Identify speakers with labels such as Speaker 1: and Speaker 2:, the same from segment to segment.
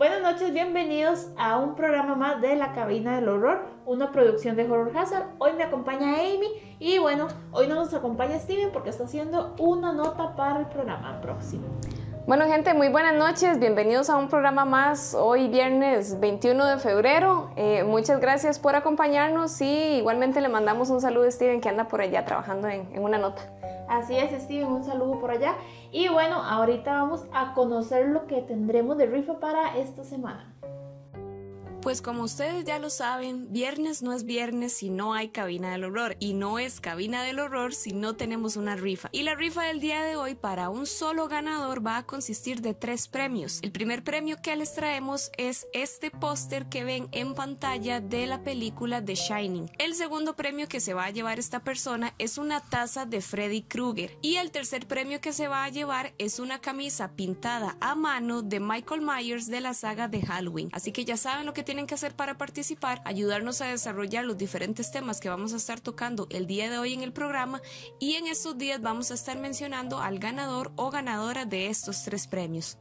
Speaker 1: Buenas noches, bienvenidos a un programa más de La Cabina del Horror, una producción de Horror Hazard. Hoy me acompaña Amy y bueno, hoy no nos acompaña Steven porque está haciendo una nota para el programa próximo.
Speaker 2: Bueno gente, muy buenas noches, bienvenidos a un programa más hoy viernes 21 de febrero. Eh, muchas gracias por acompañarnos y igualmente le mandamos un saludo a Steven que anda por allá trabajando en, en una nota.
Speaker 1: Así es, Steven, un saludo por allá. Y bueno, ahorita vamos a conocer lo que tendremos de rifa para esta semana.
Speaker 3: Pues como ustedes ya lo saben, viernes no es viernes si no hay cabina del horror y no es cabina del horror si no tenemos una rifa. Y la rifa del día de hoy para un solo ganador va a consistir de tres premios. El primer premio que les traemos es este póster que ven en pantalla de la película The Shining. El segundo premio que se va a llevar esta persona es una taza de Freddy Krueger. Y el tercer premio que se va a llevar es una camisa pintada a mano de Michael Myers de la saga de Halloween. Así que ya saben lo que tienen que hacer para participar, ayudarnos a desarrollar los diferentes temas que vamos a estar tocando el día de hoy en el programa y en estos días vamos a estar mencionando al ganador o ganadora de estos tres premios.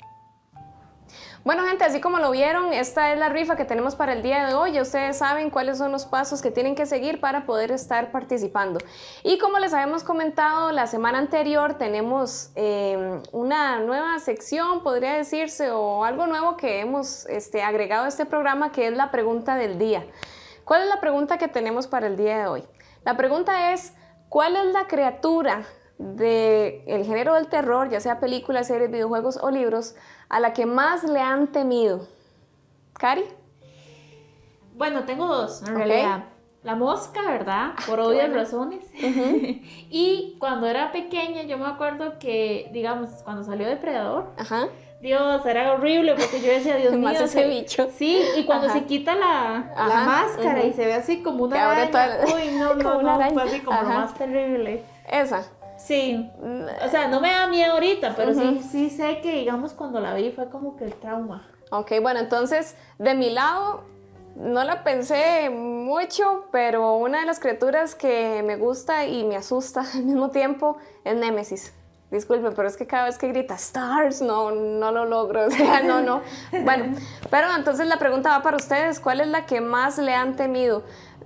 Speaker 2: Bueno gente, así como lo vieron, esta es la rifa que tenemos para el día de hoy. Ustedes saben cuáles son los pasos que tienen que seguir para poder estar participando. Y como les habíamos comentado la semana anterior, tenemos eh, una nueva sección, podría decirse, o algo nuevo que hemos este, agregado a este programa, que es la pregunta del día. ¿Cuál es la pregunta que tenemos para el día de hoy? La pregunta es, ¿cuál es la criatura del género del terror, ya sea películas, series, videojuegos o libros, a la que más le han temido? ¿Cari?
Speaker 1: Bueno, tengo dos, en realidad. La mosca, ¿verdad? Por obvias razones. y cuando era pequeña, yo me acuerdo que, digamos, cuando salió Depredador, Dios, era horrible porque yo decía, Dios mío.
Speaker 2: Más ese bicho.
Speaker 1: Sí, y cuando se quita la, la máscara y se ve así como una araña. Uy, no, no, no, fue así como lo más terrible.
Speaker 2: Esa.
Speaker 1: Sí, o sea, no me da miedo ahorita, pero sí, sí sé que, digamos, cuando la vi fue como que el trauma.
Speaker 2: Ok, bueno, entonces, de mi lado, no la pensé mucho, pero una de las criaturas que me gusta y me asusta al mismo tiempo es Némesis. Disculpe, pero es que cada vez que grita Stars, no, no lo logro. O sea, no, no. Bueno, pero entonces la pregunta va para ustedes: ¿cuál es la que más le han temido?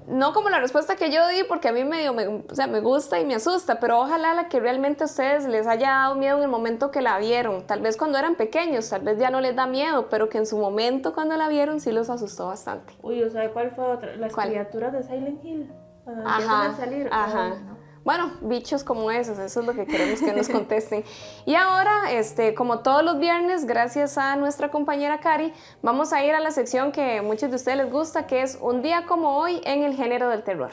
Speaker 2: No como la respuesta que yo di, porque a mí medio me, o sea, me gusta y me asusta, pero ojalá la que realmente a ustedes les haya dado miedo en el momento que la vieron. Tal vez cuando eran pequeños, tal vez ya no les da miedo, pero que en su momento cuando la vieron sí los asustó bastante.
Speaker 1: Uy, o sea, ¿cuál fue otra? Las criaturas de Silent Hill. Cuando ajá, a salir.
Speaker 2: Ajá. Bueno, bichos como esos, eso es lo que queremos que nos contesten. Y ahora, este, como todos los viernes, gracias a nuestra compañera Cari, vamos a ir a la sección que a muchos de ustedes les gusta, que es Un día como hoy en el género del terror.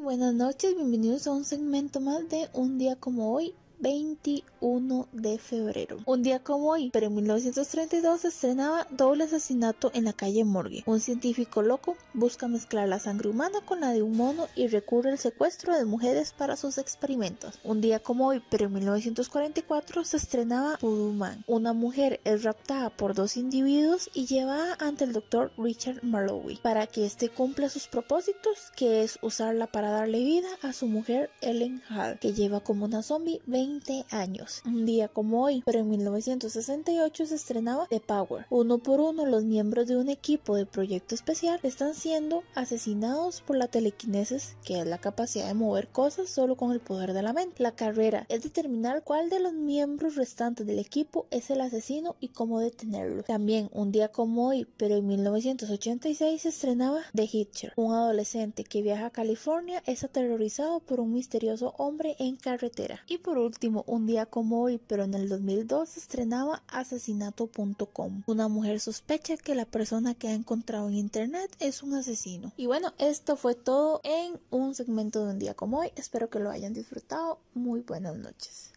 Speaker 4: Buenas noches, bienvenidos a un segmento más de Un día como hoy 21 de febrero. Un día como hoy, pero en 1932 se estrenaba Doble asesinato en la calle Morgue. Un científico loco busca mezclar la sangre humana con la de un mono y recurre al secuestro de mujeres para sus experimentos. Un día como hoy, pero en 1944 se estrenaba Voodoo Man. Una mujer es raptada por dos individuos y llevada ante el doctor Richard Marlowe para que éste cumpla sus propósitos, que es usarla para darle vida a su mujer Ellen Hall, que lleva como una zombie 20 años. Un día como hoy, pero en 1968 se estrenaba The Power. Uno por uno, los miembros de un equipo de proyecto especial están siendo asesinados por la telequinesis, que es la capacidad de mover cosas solo con el poder de la mente. La carrera es determinar cuál de los miembros restantes del equipo es el asesino y cómo detenerlo. También un día como hoy, pero en 1986 se estrenaba The Hitcher. Un adolescente que viaja a California es aterrorizado por un misterioso hombre en carretera. Y por último, un día como hoy, pero en el 2002 se estrenaba asesinato.com. Una mujer sospecha que la persona que ha encontrado en internet es un asesino. Y bueno, esto fue todo en un segmento de un día como hoy. Espero que lo hayan disfrutado. Muy buenas noches.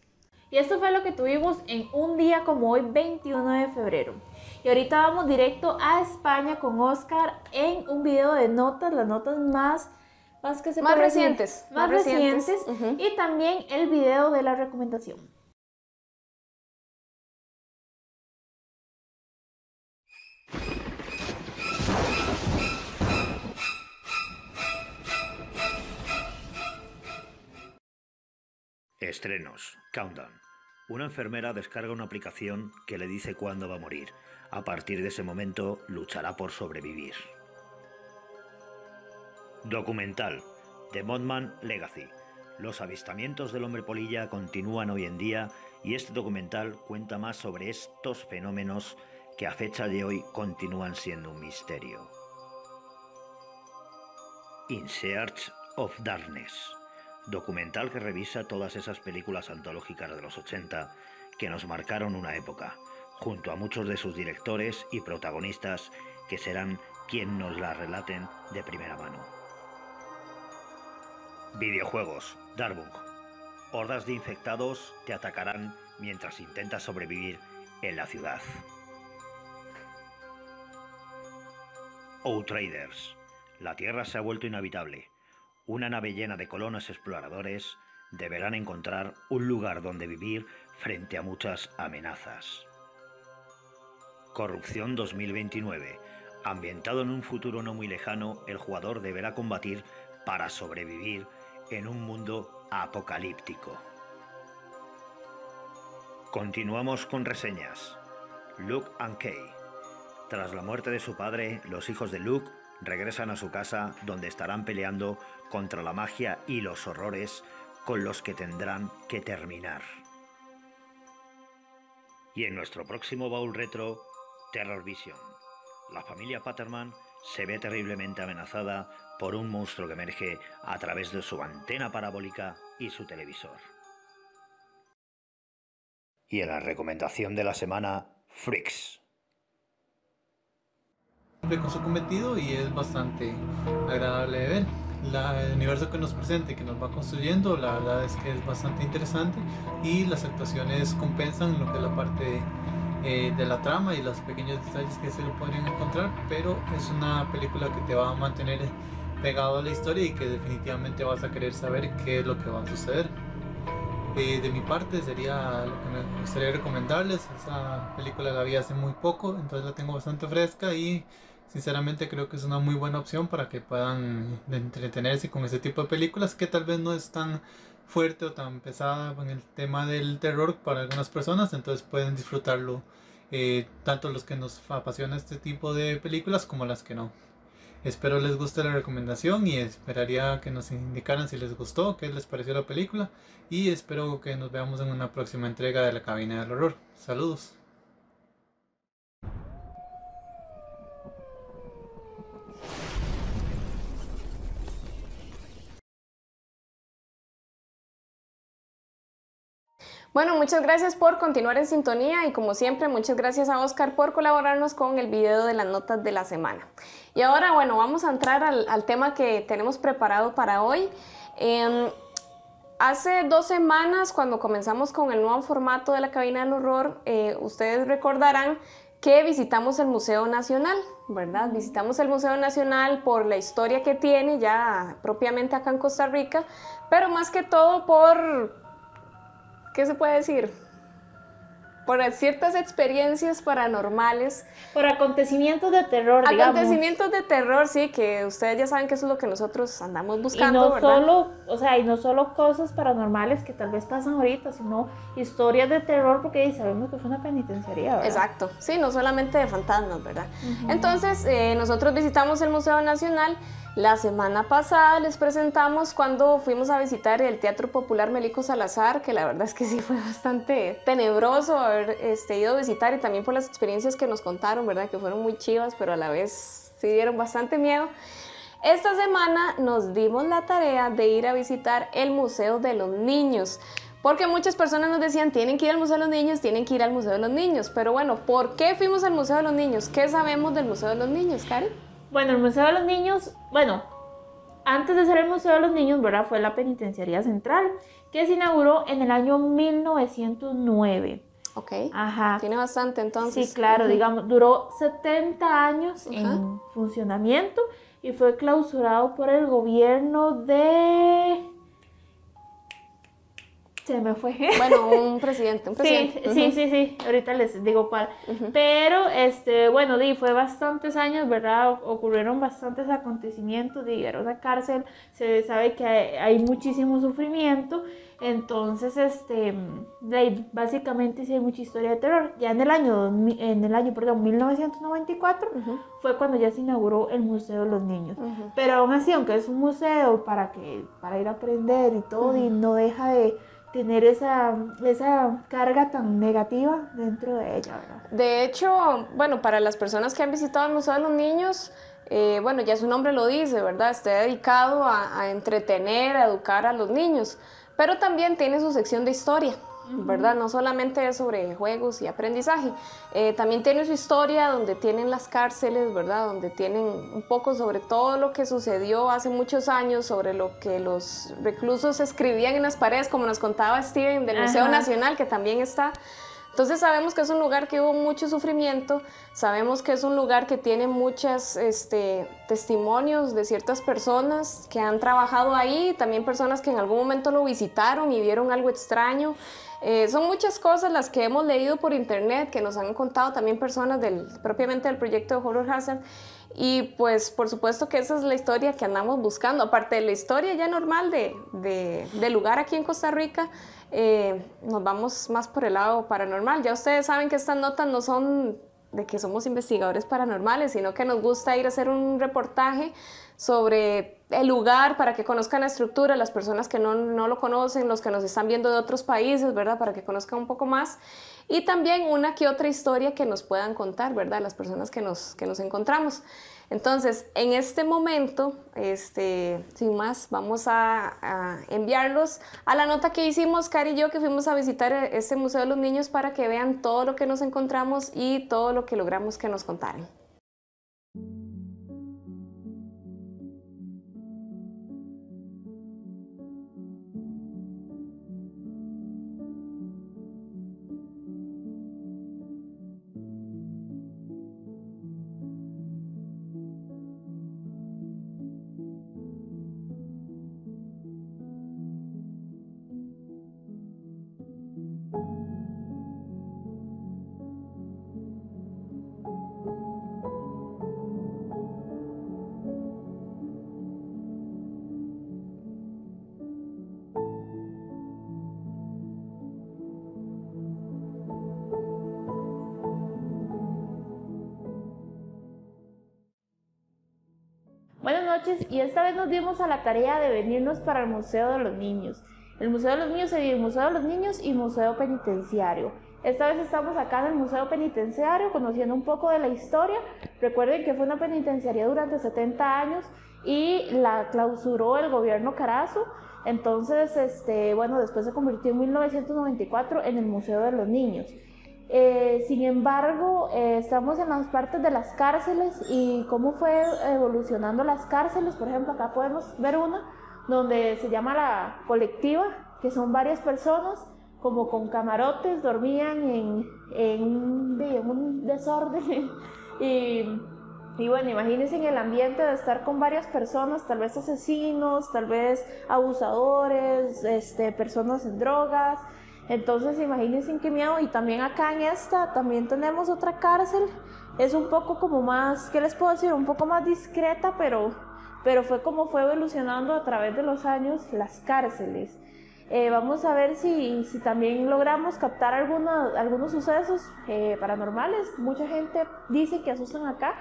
Speaker 1: Y esto fue lo que tuvimos en un día como hoy, 21 de febrero. Y ahorita vamos directo a España con Oscar en un video de notas, las notas más
Speaker 2: más, que se más recientes.
Speaker 1: Más, recientes. Y también el video de la recomendación.
Speaker 5: Estrenos. Countdown. Una enfermera descarga una aplicación que le dice cuándo va a morir. A partir de ese momento luchará por sobrevivir. Documental The Mothman Legacy. Los avistamientos del hombre polilla continúan hoy en día y este documental cuenta más sobre estos fenómenos que a fecha de hoy continúan siendo un misterio. In Search of Darkness, documental que revisa todas esas películas antológicas de los 80 que nos marcaron una época, junto a muchos de sus directores y protagonistas que serán quien nos la relaten de primera mano. Videojuegos, Darbunk. Hordas de infectados te atacarán mientras intentas sobrevivir en la ciudad. Outriders. La Tierra se ha vuelto inhabitable. Una nave llena de colonos exploradores deberán encontrar un lugar donde vivir frente a muchas amenazas. Corrupción 2029. Ambientado en un futuro no muy lejano, el jugador deberá combatir para sobrevivir en un mundo apocalíptico. Continuamos con reseñas. Luke and Kay. Tras la muerte de su padre, los hijos de Luke regresan a su casa donde estarán peleando contra la magia y los horrores con los que tendrán que terminar. Y en nuestro próximo baúl retro, Terror Vision. La familia Patterman se ve terriblemente amenazada por un monstruo que emerge a través de su antena parabólica y su televisor. Y en la recomendación de la semana, Freaks.
Speaker 6: Cumple con su cometido y es bastante agradable de ver. el universo que nos presenta y que nos va construyendo, la verdad es que es bastante interesante y las actuaciones compensan lo que es la parte eh, de la trama y los pequeños detalles que se lo podrían encontrar, pero es una película que te va a mantener pegado a la historia y que definitivamente vas a querer saber qué es lo que va a suceder. Eh, de mi parte sería lo que me gustaría recomendarles. Esa película la vi hace muy poco, entonces la tengo bastante fresca y sinceramente creo que es una muy buena opción para que puedan entretenerse con ese tipo de películas que tal vez no es tan fuerte o tan pesada en el tema del terror para algunas personas, entonces pueden disfrutarlo eh, tanto los que nos apasiona este tipo de películas como las que no. Espero les guste la recomendación y esperaría que nos indicaran si les gustó, qué les pareció la película y espero que nos veamos en una próxima entrega de la cabina del horror. Saludos.
Speaker 2: Bueno, muchas gracias por continuar en sintonía y como siempre, muchas gracias a Oscar por colaborarnos con el video de las notas de la semana. Y ahora, bueno, vamos a entrar al, tema que tenemos preparado para hoy. Em, hace dos semanas, cuando comenzamos con el nuevo formato de la cabina del horror, eh, ustedes recordarán que visitamos el Museo Nacional, ¿verdad? Visitamos el Museo Nacional por la historia que tiene ya propiamente acá en Costa Rica, pero más que todo por ¿qué se puede decir? Por ciertas experiencias paranormales.
Speaker 1: Por acontecimientos de terror,
Speaker 2: digamos. Acontecimientos de terror, sí, que ustedes ya saben que eso es lo que nosotros andamos buscando,
Speaker 1: y no solo, o sea, y no solo cosas paranormales que tal vez pasan ahorita, sino historias de terror, porque sabemos que fue una penitenciaría, ¿verdad?
Speaker 2: Exacto, sí, no solamente de fantasmas, ¿verdad? Entonces, eh, nosotros visitamos el Museo Nacional la semana pasada les presentamos cuando fuimos a visitar el Teatro Popular Melico Salazar, que la verdad es que sí fue bastante tenebroso haber este, ido a visitar y también por las experiencias que nos contaron, ¿verdad? Que fueron muy chivas, pero a la vez sí dieron bastante miedo. Esta semana nos dimos la tarea de ir a visitar el Museo de los Niños. Porque muchas personas nos decían, tienen que ir al Museo de los Niños, tienen que ir al Museo de los Niños. Pero bueno, ¿por qué fuimos al Museo de los Niños? ¿Qué sabemos del Museo de los Niños, Karen?
Speaker 1: Bueno, el Museo de los Niños, bueno, antes de ser el Museo de los Niños, ¿verdad? Fue la Penitenciaría Central, que se inauguró en el año 1909.
Speaker 2: Ok. Ajá. Tiene bastante entonces.
Speaker 1: Sí, claro, digamos, duró 70 años en funcionamiento y fue clausurado por el gobierno de se me fue.
Speaker 2: Bueno, un presidente, un presidente.
Speaker 1: Sí, sí, sí, sí, ahorita les digo cuál. Pero, este, bueno, di, fue bastantes años, ¿verdad? Ocurrieron bastantes acontecimientos, di, era una cárcel, se sabe que hay, muchísimo sufrimiento, entonces, este, básicamente sí hay mucha historia de terror. Ya en el año, en el año, perdón, 1994, fue cuando ya se inauguró el Museo de los Niños. Pero aún así, aunque es un museo para, que, para ir a aprender y todo, y no deja de tener esa, esa carga tan negativa dentro de ella.
Speaker 2: De hecho, bueno, para las personas que han visitado el Museo de los Niños, eh, bueno, ya su nombre lo dice, ¿verdad? Está dedicado a, a entretener, a educar a los niños, pero también tiene su sección de historia. ¿Verdad? No solamente es sobre juegos y aprendizaje, eh, también tiene su historia donde tienen las cárceles, ¿verdad? Donde tienen un poco sobre todo lo que sucedió hace muchos años, sobre lo que los reclusos escribían en las paredes, como nos contaba Steven del Museo Nacional, que también está. Entonces sabemos que es un lugar que hubo mucho sufrimiento, sabemos que es un lugar que tiene muchos este, testimonios de ciertas personas que han trabajado ahí, también personas que en algún momento lo visitaron y vieron algo extraño. Eh, son muchas cosas las que hemos leído por internet, que nos han contado también personas del, propiamente del proyecto de Horror Hazard. Y pues por supuesto que esa es la historia que andamos buscando, aparte de la historia ya normal de, de, lugar aquí en Costa Rica, eh, nos vamos más por el lado paranormal. Ya ustedes saben que estas notas no son de que somos investigadores paranormales, sino que nos gusta ir a hacer un reportaje sobre el lugar para que conozcan la estructura, las personas que no, no, lo conocen, los que nos están viendo de otros países, ¿verdad? Para que conozcan un poco más. Y también una que otra historia que nos puedan contar, ¿verdad? Las personas que nos, que nos encontramos. Entonces, en este momento, este, sin más, vamos a, a, enviarlos a la nota que hicimos, Cari y yo, que fuimos a visitar este Museo de los Niños para que vean todo lo que nos encontramos y todo lo que logramos que nos contaran.
Speaker 1: Y esta vez nos dimos a la tarea de venirnos para el Museo de los Niños. El Museo de los Niños se divide Museo de los Niños y Museo Penitenciario. Esta vez estamos acá en el Museo Penitenciario conociendo un poco de la historia. Recuerden que fue una penitenciaria durante 70 años y la clausuró el gobierno Carazo. Entonces, este, bueno, después se convirtió en 1994 en el Museo de los Niños. Eh, sin embargo, eh, estamos en las partes de las cárceles y cómo fue evolucionando las cárceles. Por ejemplo, acá podemos ver una donde se llama la colectiva, que son varias personas como con camarotes, dormían en, un desorden. y, y, bueno, imagínense en el ambiente de estar con varias personas, tal vez asesinos, tal vez abusadores, este, personas en drogas. Entonces imagínense qué miedo. Y también acá en esta, también tenemos otra cárcel. Es un poco como más, ¿qué les puedo decir? Un poco más discreta, pero, pero fue como fue evolucionando a través de los años las cárceles. Eh, vamos a ver si, si, también logramos captar algunos sucesos eh, paranormales. Mucha gente dice que asustan acá.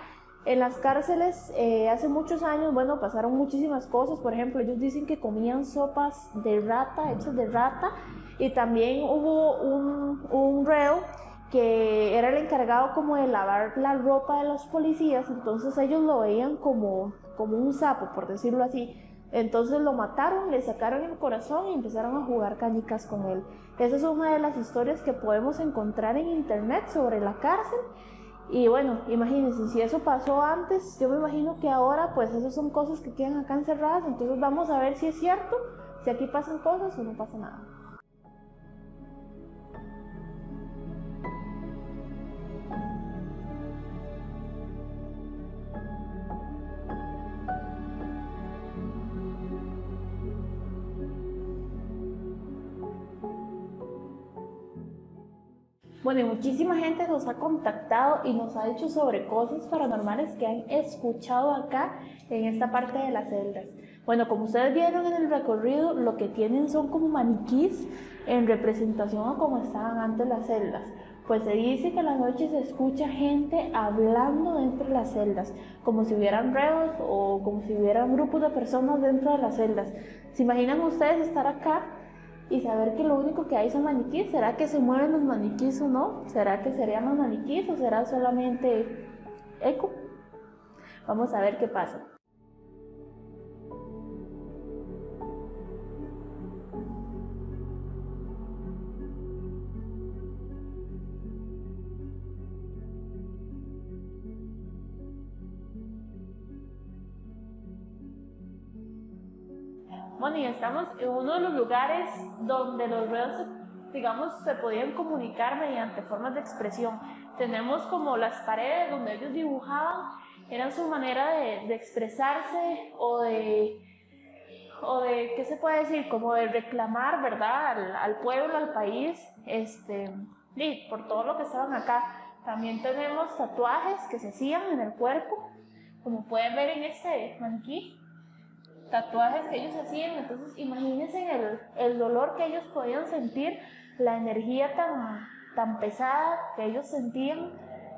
Speaker 1: En las cárceles eh, hace muchos años, bueno, pasaron muchísimas cosas. Por ejemplo, ellos dicen que comían sopas de rata, hechas de rata, y también hubo un, un reo que era el encargado como de lavar la ropa de los policías, entonces ellos lo veían como, como un sapo, por decirlo así. Entonces lo mataron, le sacaron el corazón y empezaron a jugar canicas con él. Esa es una de las historias que podemos encontrar en internet sobre la cárcel. Y bueno, imagínense, si eso pasó antes, yo me imagino que ahora pues esas son cosas que quedan acá encerradas, entonces vamos a ver si es cierto, si aquí pasan cosas o no pasa nada. Bueno, y muchísima gente nos ha contactado y nos ha dicho sobre cosas paranormales que han escuchado acá en esta parte de las celdas. Bueno, como ustedes vieron en el recorrido, lo que tienen son como maniquís en representación a cómo estaban antes las celdas. Pues se dice que a la noche se escucha gente hablando dentro de las celdas, como si hubieran reos o como si hubieran grupos de personas dentro de las celdas. ¿Se imaginan ustedes estar acá y saber que lo único que hay son maniquíes? ¿Será que se mueven los maniquíes o no? ¿Será que serían los maniquíes o será solamente eco? Vamos a ver qué pasa. Bueno, y estamos en uno de los lugares donde los reos, digamos, se podían comunicar mediante formas de expresión. Tenemos como las paredes donde ellos dibujaban, eran su manera de, expresarse o de, o de, ¿qué se puede decir? Como de reclamar, ¿verdad? Al, al pueblo, al país, este, y por todo lo que estaban acá. También tenemos tatuajes que se hacían en el cuerpo, como pueden ver en este maniquí tatuajes que ellos hacían, entonces imagínense el, el dolor que ellos podían sentir, la energía tan, tan pesada que ellos sentían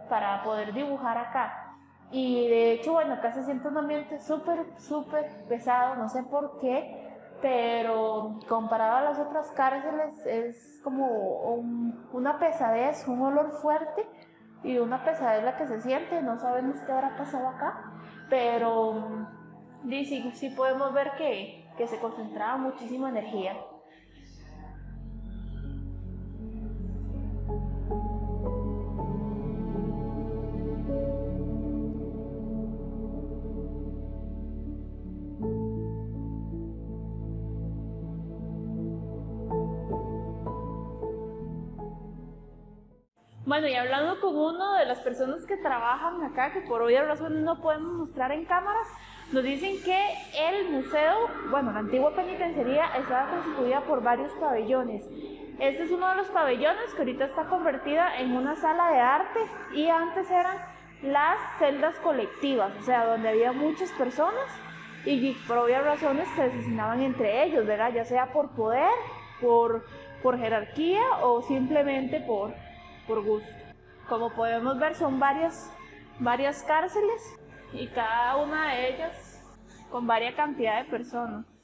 Speaker 1: para poder dibujar acá. Y de hecho, bueno, acá se siente un ambiente súper, súper pesado, no sé por qué, pero comparado a las otras cárceles es como una pesadez, un olor fuerte y una pesadez la que se siente, no sabemos qué habrá pasado acá, pero sí, sí podemos ver que, que se concentraba muchísima energía. Bueno, y hablando con uno de las personas que trabajan acá, que por obvias razones no podemos mostrar en cámaras, nos dicen que el museo, bueno, la antigua penitenciaría estaba constituida por varios pabellones. Este es uno de los pabellones que ahorita está convertida en una sala de arte y antes eran las celdas colectivas, o sea, donde había muchas personas y por obvias razones se asesinaban entre ellos, ¿verdad? Ya sea por poder, por, por jerarquía o simplemente por, por gusto. Como podemos ver, son varias, varias cárceles y cada una de ellas con varias cantidad de personas.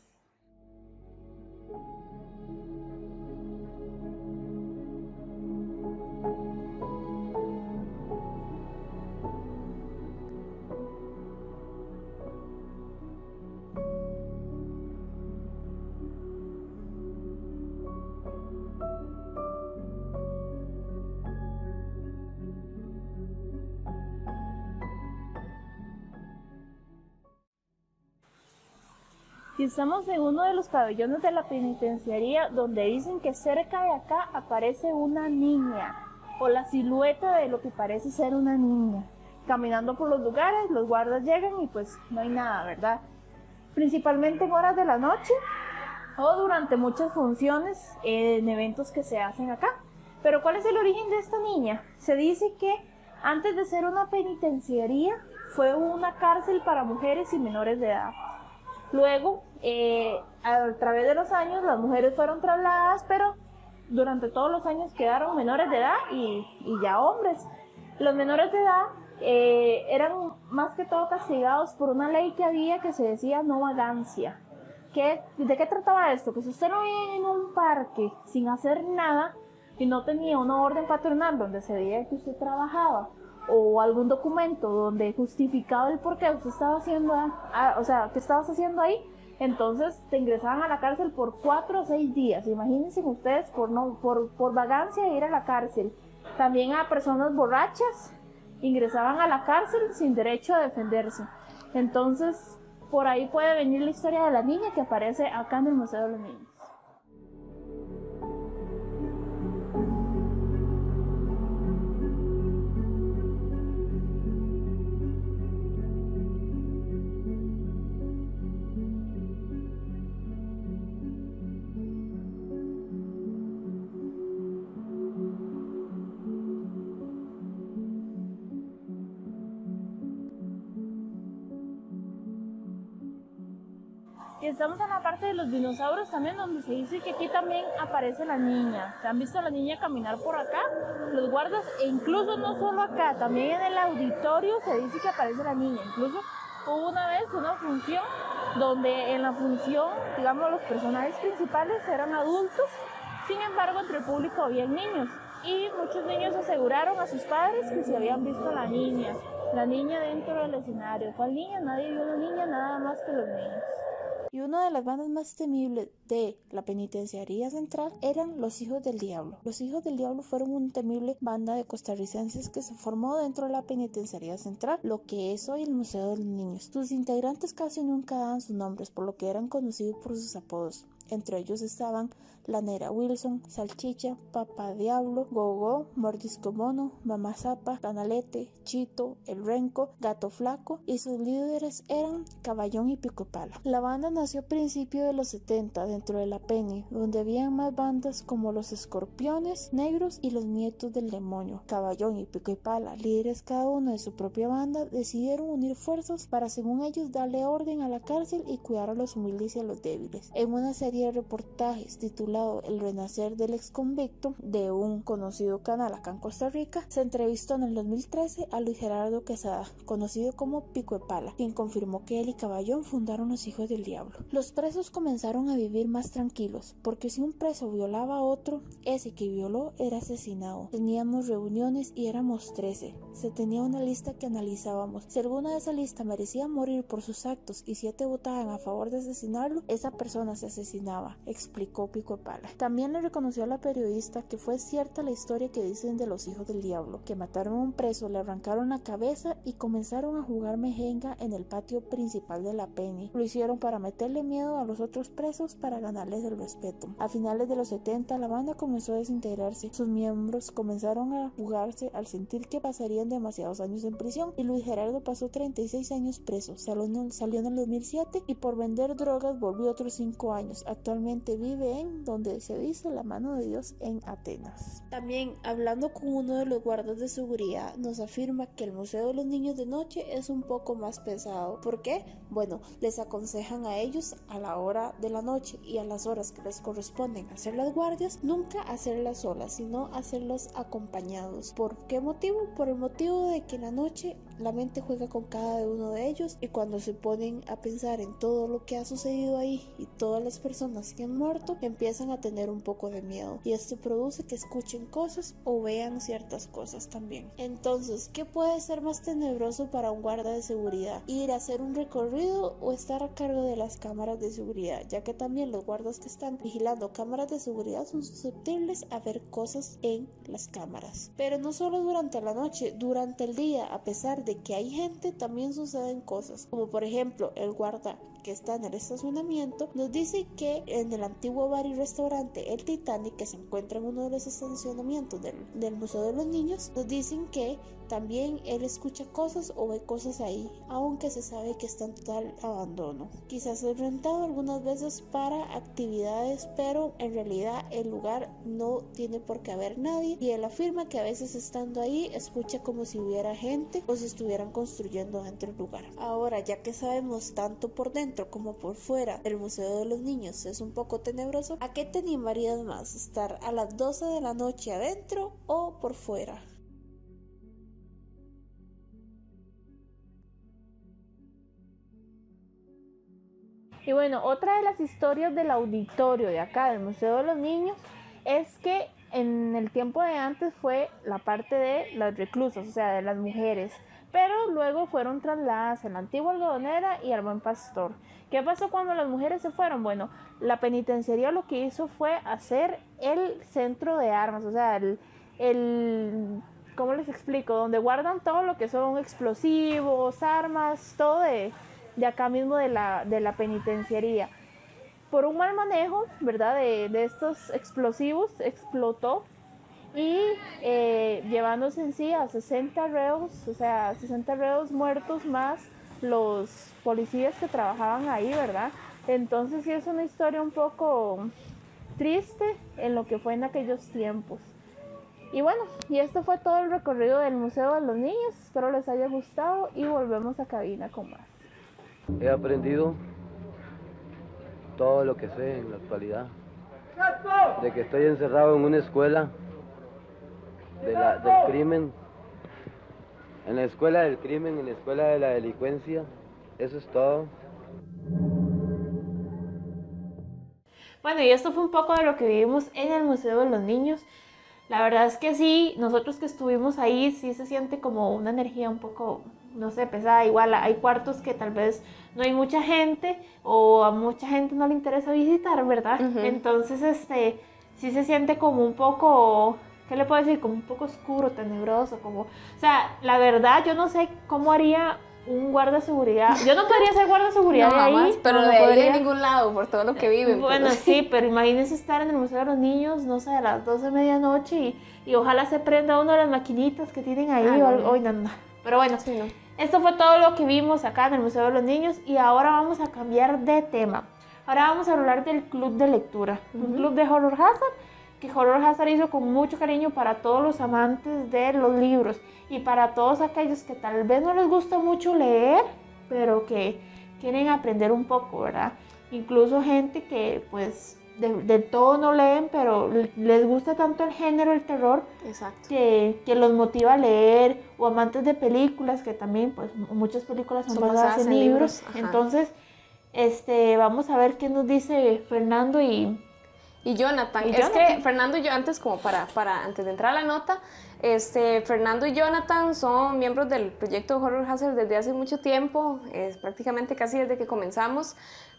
Speaker 1: Y estamos en uno de los pabellones de la penitenciaría donde dicen que cerca de acá aparece una niña o la silueta de lo que parece ser una niña. Caminando por los lugares, los guardas llegan y pues no hay nada, ¿verdad? Principalmente en horas de la noche o durante muchas funciones en eventos que se hacen acá. Pero ¿cuál es el origen de esta niña? Se dice que antes de ser una penitenciaría fue una cárcel para mujeres y menores de edad. Luego, eh, a través de los años, las mujeres fueron trasladadas, pero durante todos los años quedaron menores de edad y, ya hombres. Los menores de edad eh, eran más que todo castigados por una ley que había que se decía no vagancia. ¿Qué, ¿De qué trataba esto? Que si usted no vivía en un parque sin hacer nada y no tenía una orden patronal donde se veía que usted trabajaba o algún documento donde justificaba el por qué usted estaba haciendo, ah, o sea, qué estabas haciendo ahí, entonces te ingresaban a la cárcel por cuatro o seis días. Imagínense ustedes por, no, por, por vagancia ir a la cárcel. También a personas borrachas ingresaban a la cárcel sin derecho a defenderse. Entonces, por ahí puede venir la historia de la niña que aparece acá en el Museo de los Niños.
Speaker 7: Estamos en la parte de los dinosaurios también, donde se dice que aquí también aparece la niña. ¿Se han visto a la niña caminar por acá? Los guardas, e incluso no solo acá, también en el auditorio se dice que aparece la niña. Incluso hubo una vez una función donde en la función, digamos, los personajes principales eran adultos, sin embargo, entre el público había niños. Y muchos niños aseguraron a sus padres que se habían visto a la niña, la niña dentro del escenario. ¿Cuál niña? Nadie vio a la niña, nada más que los niños
Speaker 4: y una de las bandas más temibles de la penitenciaría central eran Los Hijos del Diablo. Los Hijos del Diablo fueron una temible banda de costarricenses que se formó dentro de la penitenciaría central, lo que es hoy el Museo de los Niños. Sus integrantes casi nunca daban sus nombres, por lo que eran conocidos por sus apodos. Entre ellos estaban la Nera Wilson, Salchicha, Papa Diablo, Gogo, Mordisco Mono, Mamá Zapa, Canalete, Chito, El Renco, Gato Flaco y sus líderes eran Caballón y Pico Pala. La banda nació a principios de los 70 dentro de la Penny, donde había más bandas como los Escorpiones Negros y los Nietos del Demonio. Caballón y Pico y Pala, líderes cada uno de su propia banda, decidieron unir fuerzas para según ellos darle orden a la cárcel y cuidar a los humildes y a los débiles. En una serie de reportajes el renacer del ex convicto de un conocido canal acá en Costa Rica, se entrevistó en el 2013 a Luis Gerardo Quesada, conocido como Pico de Pala, quien confirmó que él y Caballón fundaron los Hijos del Diablo. Los presos comenzaron a vivir más tranquilos, porque si un preso violaba a otro, ese que violó era asesinado. Teníamos reuniones y éramos 13. Se tenía una lista que analizábamos. Si alguna de esa lista merecía morir por sus actos y siete votaban a favor de asesinarlo, esa persona se asesinaba, explicó Pico Pala. También le reconoció a la periodista que fue cierta la historia que dicen de los hijos del diablo, que mataron a un preso, le arrancaron la cabeza y comenzaron a jugar mejenga en el patio principal de la Penny. Lo hicieron para meterle miedo a los otros presos para ganarles el respeto. A finales de los 70 la banda comenzó a desintegrarse. Sus miembros comenzaron a jugarse al sentir que pasarían demasiados años en prisión y Luis Gerardo pasó 36 años preso. Salió en el 2007 y por vender drogas volvió otros 5 años. Actualmente vive en donde se dice la mano de Dios en Atenas. También hablando con uno de los guardas de seguridad nos afirma que el Museo de los Niños de Noche es un poco más pesado. ¿Por qué? Bueno, les aconsejan a ellos a la hora de la noche y a las horas que les corresponden hacer las guardias, nunca hacerlas solas, sino hacerlos acompañados. ¿Por qué motivo? Por el motivo de que en la noche la mente juega con cada uno de ellos y cuando se ponen a pensar en todo lo que ha sucedido ahí y todas las personas que han muerto, empiezan a tener un poco de miedo y esto produce que escuchen cosas o vean ciertas cosas también. Entonces, ¿qué puede ser más tenebroso para un guarda de seguridad? ¿Ir a hacer un recorrido o estar a cargo de las cámaras de seguridad? Ya que también los guardas que están vigilando cámaras de seguridad son susceptibles a ver cosas en las cámaras. Pero no solo durante la noche, durante el día, a pesar de que hay gente, también suceden cosas, como por ejemplo el guarda que está en el estacionamiento, nos dice que en el antiguo bar y restaurante El Titanic, que se encuentra en uno de los estacionamientos del, del Museo de los Niños, nos dicen que también él escucha cosas o ve cosas ahí, aunque se sabe que está en total abandono. Quizás es rentado algunas veces para actividades, pero en realidad el lugar no tiene por qué haber nadie y él afirma que a veces estando ahí escucha como si hubiera gente o si estuvieran construyendo dentro del lugar. Ahora, ya que sabemos tanto por dentro, como por fuera del Museo de los Niños es un poco tenebroso, ¿a qué te animarías más? ¿Estar a las 12 de la noche adentro o por fuera?
Speaker 1: Y bueno, otra de las historias del auditorio de acá del Museo de los Niños es que en el tiempo de antes fue la parte de las reclusas, o sea, de las mujeres pero luego fueron trasladadas en la antigua algodonera y al buen pastor. ¿Qué pasó cuando las mujeres se fueron? Bueno, la penitenciaría lo que hizo fue hacer el centro de armas, o sea, el, el ¿cómo les explico? Donde guardan todo lo que son explosivos, armas, todo de, de acá mismo de la, de la penitenciaría. Por un mal manejo, ¿verdad? De, de estos explosivos, explotó y eh, llevándose en sí a 60 reos, o sea, 60 reos muertos más los policías que trabajaban ahí, ¿verdad? Entonces sí es una historia un poco triste en lo que fue en aquellos tiempos. Y bueno, y esto fue todo el recorrido del Museo de los Niños. Espero les haya gustado y volvemos a cabina con más.
Speaker 8: He aprendido todo lo que sé en la actualidad. De que estoy encerrado en una escuela de la, del crimen, en la escuela del crimen, en la escuela de la delincuencia. Eso es todo.
Speaker 1: Bueno, y esto fue un poco de lo que vivimos en el Museo de los Niños. La verdad es que sí, nosotros que estuvimos ahí, sí se siente como una energía un poco, no sé, pesada. Igual hay cuartos que tal vez no hay mucha gente o a mucha gente no le interesa visitar, ¿verdad? Entonces, este, sí se siente como un poco, ¿qué le puedo decir? Como un poco oscuro, tenebroso, como, o sea, la verdad yo no sé cómo haría un guarda de seguridad. Yo no podría ser guarda de seguridad de ahí.
Speaker 2: pero
Speaker 1: no,
Speaker 2: de ahí
Speaker 1: podría.
Speaker 2: de ningún lado, por todo lo que viven.
Speaker 1: Bueno,
Speaker 2: pero-
Speaker 1: sí, pero imagínense estar en el Museo de los Niños, no sé, a las 12 de medianoche y, y ojalá se prenda una de las maquinitas que tienen ahí.
Speaker 2: Ah,
Speaker 1: o
Speaker 2: no,
Speaker 1: algo.
Speaker 2: no.
Speaker 1: No, no. Pero bueno,
Speaker 2: Sí, no.
Speaker 1: esto fue todo lo que vimos acá en el Museo de los Niños y ahora vamos a cambiar de tema. Ahora vamos a hablar del club de lectura, un club de Horror Hazard que Horror Hazard hizo con mucho cariño para todos los amantes de los libros y para todos aquellos que tal vez no les gusta mucho leer, pero que quieren aprender un poco, ¿verdad? Incluso gente que pues de, de todo no leen, pero le- les gusta tanto el género, el terror,
Speaker 2: Exacto.
Speaker 1: que, que los motiva a leer o amantes de películas que también pues muchas películas son,
Speaker 2: Son
Speaker 1: basadas,
Speaker 2: basadas
Speaker 1: en libros,
Speaker 2: libros,
Speaker 1: entonces este vamos a ver qué nos dice Fernando y
Speaker 2: Y Jonathan,
Speaker 1: Y
Speaker 2: es
Speaker 1: Jonathan.
Speaker 2: que Fernando y yo antes, como para, para antes de entrar a la nota, este, Fernando y Jonathan son miembros del proyecto Horror Hazard desde hace mucho tiempo, es prácticamente casi desde que comenzamos,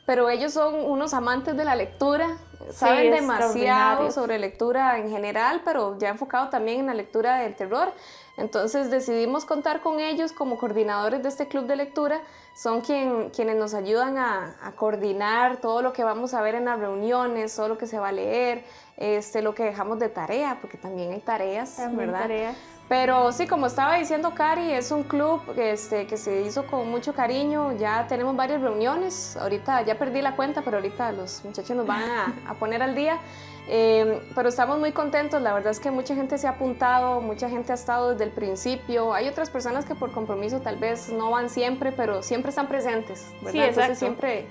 Speaker 2: pero ellos son unos amantes de la lectura, saben demasiado sobre lectura en general, pero ya enfocado también en la lectura del terror. Entonces decidimos contar con ellos como coordinadores de este club de lectura. Son quien, quienes nos ayudan a, a coordinar todo lo que vamos a ver en las reuniones, todo lo que se va a leer, este, lo que dejamos de tarea, porque también hay tareas,
Speaker 1: también
Speaker 2: ¿verdad?
Speaker 1: tareas.
Speaker 2: Pero sí, como estaba diciendo Cari, es un club este, que se hizo con mucho cariño. Ya tenemos varias reuniones. Ahorita ya perdí la cuenta, pero ahorita los muchachos nos van a, a poner al día. Eh, pero estamos muy contentos. La verdad es que mucha gente se ha apuntado, mucha gente ha estado desde el principio. Hay otras personas que por compromiso tal vez no van siempre, pero siempre están presentes. ¿verdad?
Speaker 1: Sí,
Speaker 2: Entonces siempre,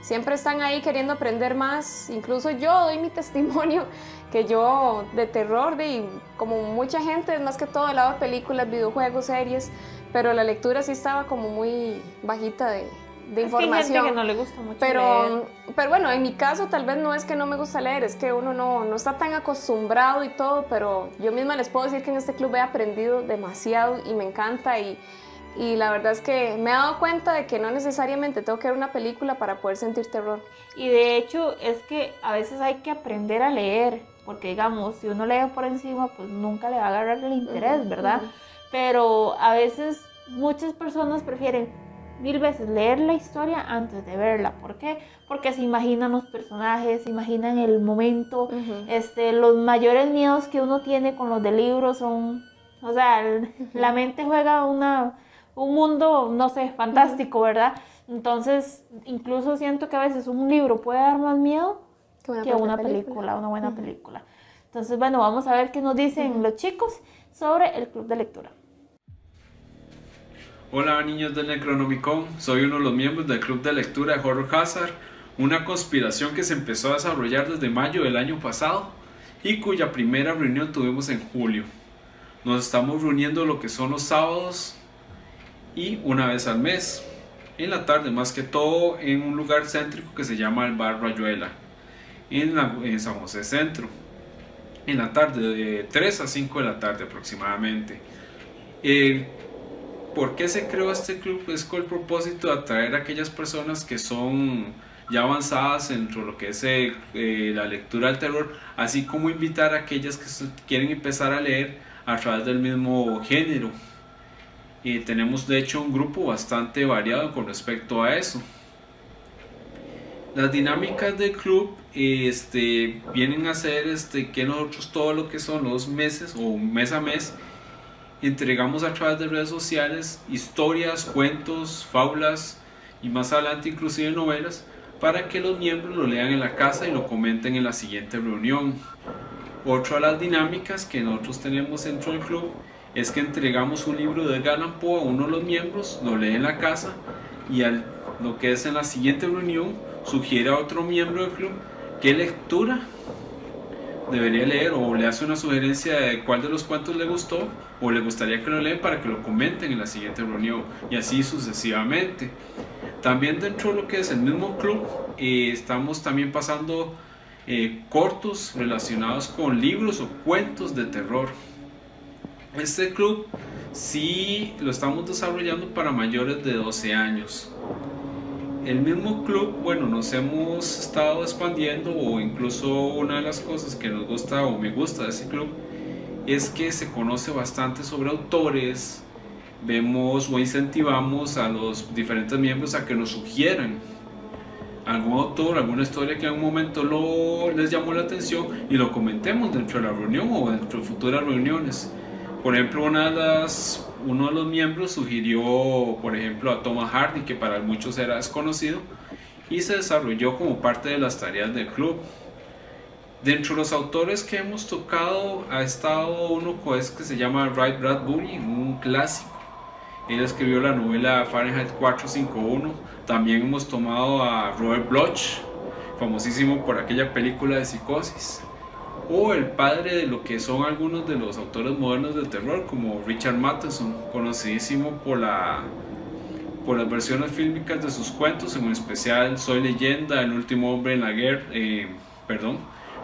Speaker 2: siempre están ahí queriendo aprender más. Incluso yo doy mi testimonio que yo de terror, de, como mucha gente, es más que todo del lado de películas, videojuegos, series, pero la lectura sí estaba como muy bajita de, de
Speaker 1: Es que hay
Speaker 2: información.
Speaker 1: gente que no le gusta mucho leer.
Speaker 2: Pero, pero bueno, en mi caso tal vez no es que no me gusta leer, es que uno no, no está tan acostumbrado y todo, pero yo misma les puedo decir que en este club he aprendido demasiado y me encanta y, y la verdad es que me he dado cuenta de que no necesariamente tengo que ver una película para poder sentir terror.
Speaker 1: Y de hecho es que a veces hay que aprender a leer, porque digamos, si uno lee por encima, pues nunca le va a agarrar el interés,
Speaker 2: Ujú,
Speaker 1: ¿verdad?
Speaker 2: ujú.
Speaker 1: Pero a veces muchas personas prefieren mil veces leer la historia antes de verla. ¿Por qué? Porque se imaginan los personajes, se imaginan el momento. Este, los mayores miedos que uno tiene con los de libros son, o sea, el- la mente juega una, un mundo, no sé, fantástico, ¿verdad? Entonces, incluso siento que a veces un libro puede dar más miedo
Speaker 2: Que una
Speaker 1: que una película, una buena película. Entonces, bueno, vamos a ver qué nos dicen los chicos sobre el club de lectura.
Speaker 9: Hola niños del Necronomicon, soy uno de los miembros del club de lectura de Horror Hazard, una conspiración que se empezó a desarrollar desde mayo del año pasado y cuya primera reunión tuvimos en julio. Nos estamos reuniendo lo que son los sábados y una vez al mes, en la tarde más que todo en un lugar céntrico que se llama el Bar Rayuela, en, San José Centro, en la tarde de 3 a 5 de la tarde aproximadamente. El ¿Por qué se creó este club? Es con el propósito de atraer a aquellas personas que son ya avanzadas en lo que es eh, eh, la lectura del terror, así como invitar a aquellas que quieren empezar a leer a través del mismo género. Y tenemos de hecho un grupo bastante variado con respecto a eso. Las dinámicas del club este, vienen a ser este, que nosotros todo lo que son los meses o mes a mes entregamos a través de redes sociales historias, cuentos, fábulas y más adelante inclusive novelas para que los miembros lo lean en la casa y lo comenten en la siguiente reunión. Otra de las dinámicas que nosotros tenemos dentro del club es que entregamos un libro de Edgar Poe a uno de los miembros, lo lee en la casa y al, lo que es en la siguiente reunión sugiere a otro miembro del club qué lectura debería leer o le hace una sugerencia de cuál de los cuentos le gustó o le gustaría que lo lean para que lo comenten en la siguiente reunión y así sucesivamente. También dentro de lo que es el mismo club eh, estamos también pasando eh, cortos relacionados con libros o cuentos de terror. Este club sí lo estamos desarrollando para mayores de 12 años. El mismo club, bueno, nos hemos estado expandiendo o incluso una de las cosas que nos gusta o me gusta de ese club es que se conoce bastante sobre autores, vemos o incentivamos a los diferentes miembros a que nos sugieran algún autor, alguna historia que en un momento les llamó la atención y lo comentemos dentro de la reunión o dentro de futuras reuniones. Por ejemplo, una de las, uno de los miembros sugirió, por ejemplo, a Thomas Hardy, que para muchos era desconocido, y se desarrolló como parte de las tareas del club. Dentro de los autores que hemos tocado ha estado uno que se llama Ray Bradbury, un clásico. Él escribió la novela Fahrenheit 451. También hemos tomado a Robert Bloch, famosísimo por aquella película de psicosis o el padre de lo que son algunos de los autores modernos de terror, como Richard Matheson, conocidísimo por, la, por las versiones fílmicas de sus cuentos, en especial Soy leyenda, El último hombre en la guerra, eh, perdón,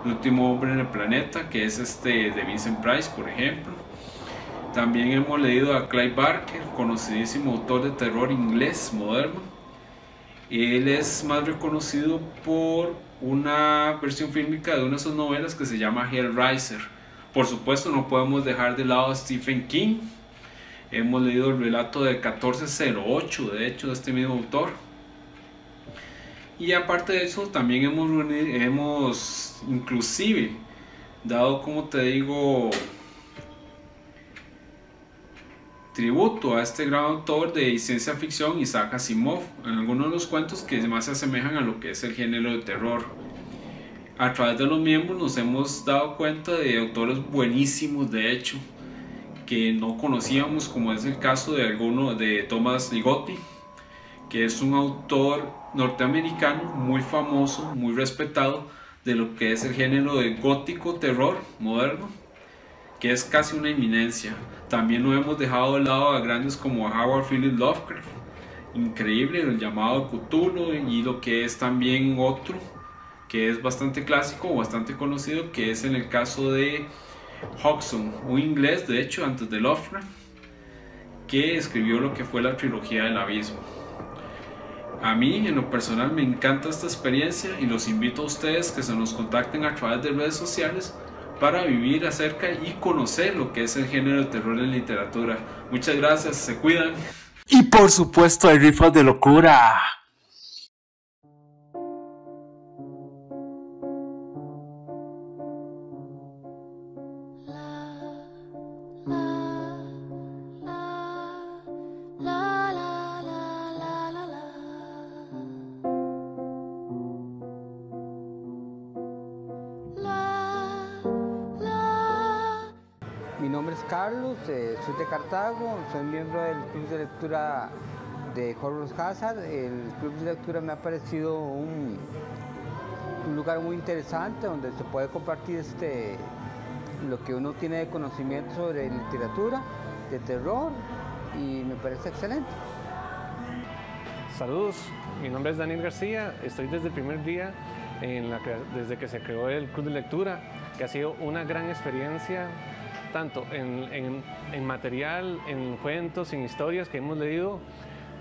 Speaker 9: El último hombre en el planeta, que es este de Vincent Price, por ejemplo. También hemos leído a Clive Barker, conocidísimo autor de terror inglés moderno. Él es más reconocido por una versión fílmica de una de sus novelas que se llama Hellraiser. Por supuesto, no podemos dejar de lado a Stephen King. Hemos leído el relato de 1408, de hecho, de este mismo autor. Y aparte de eso, también hemos, hemos inclusive dado, como te digo, tributo a este gran autor de ciencia ficción, Isaac Asimov, en algunos de los cuentos que más se asemejan a lo que es el género de terror. A través de los miembros nos hemos dado cuenta de autores buenísimos, de hecho, que no conocíamos, como es el caso de alguno de Thomas Ligotti, que es un autor norteamericano muy famoso, muy respetado de lo que es el género de gótico terror moderno, que es casi una eminencia. También no hemos dejado de lado a grandes como Howard Phillips Lovecraft, increíble, el llamado Cthulhu y lo que es también otro que es bastante clásico bastante conocido, que es en el caso de Hodgson, un inglés de hecho antes de Lovecraft, que escribió lo que fue la trilogía del abismo. A mí en lo personal me encanta esta experiencia y los invito a ustedes que se nos contacten a través de redes sociales para vivir acerca y conocer lo que es el género de terror en literatura. Muchas gracias, se cuidan.
Speaker 10: Y por supuesto hay rifas de locura.
Speaker 11: Soy de Cartago, soy miembro del Club de Lectura de Horror Hazard. El Club de Lectura me ha parecido un, lugar muy interesante donde se puede compartir este, lo que uno tiene de conocimiento sobre literatura, de terror, y me parece excelente.
Speaker 12: Saludos, mi nombre es Daniel García, estoy desde el primer día desde que se creó el Club de Lectura, que ha sido una gran experiencia tanto en, material, en cuentos, en historias que hemos leído,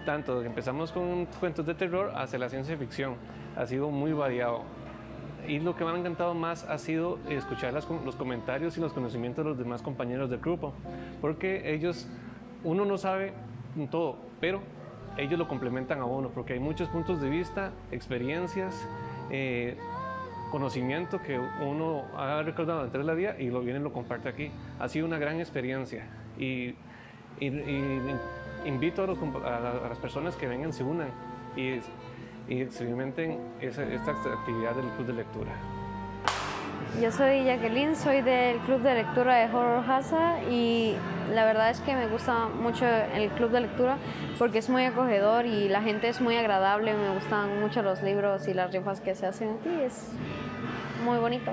Speaker 12: tanto que empezamos con cuentos de terror hasta la ciencia ficción. Ha sido muy variado. Y lo que me ha encantado más ha sido escuchar los comentarios y los conocimientos de los demás compañeros del grupo, porque ellos, uno no sabe todo, pero ellos lo complementan a uno, porque hay muchos puntos de vista, experiencias, eh, conocimiento que uno ha recordado de la vida y lo viene y lo comparte aquí. Ha sido una gran experiencia y, invito a, las personas que vengan, se unan y, experimenten esta actividad del Club de Lectura.
Speaker 13: Yo soy Jacqueline, soy del Club de Lectura de Horror Hazard y la verdad es que me gusta mucho el club de lectura porque es muy acogedor y la gente es muy agradable, me gustan mucho los libros y las rifas que se hacen aquí, es muy bonito.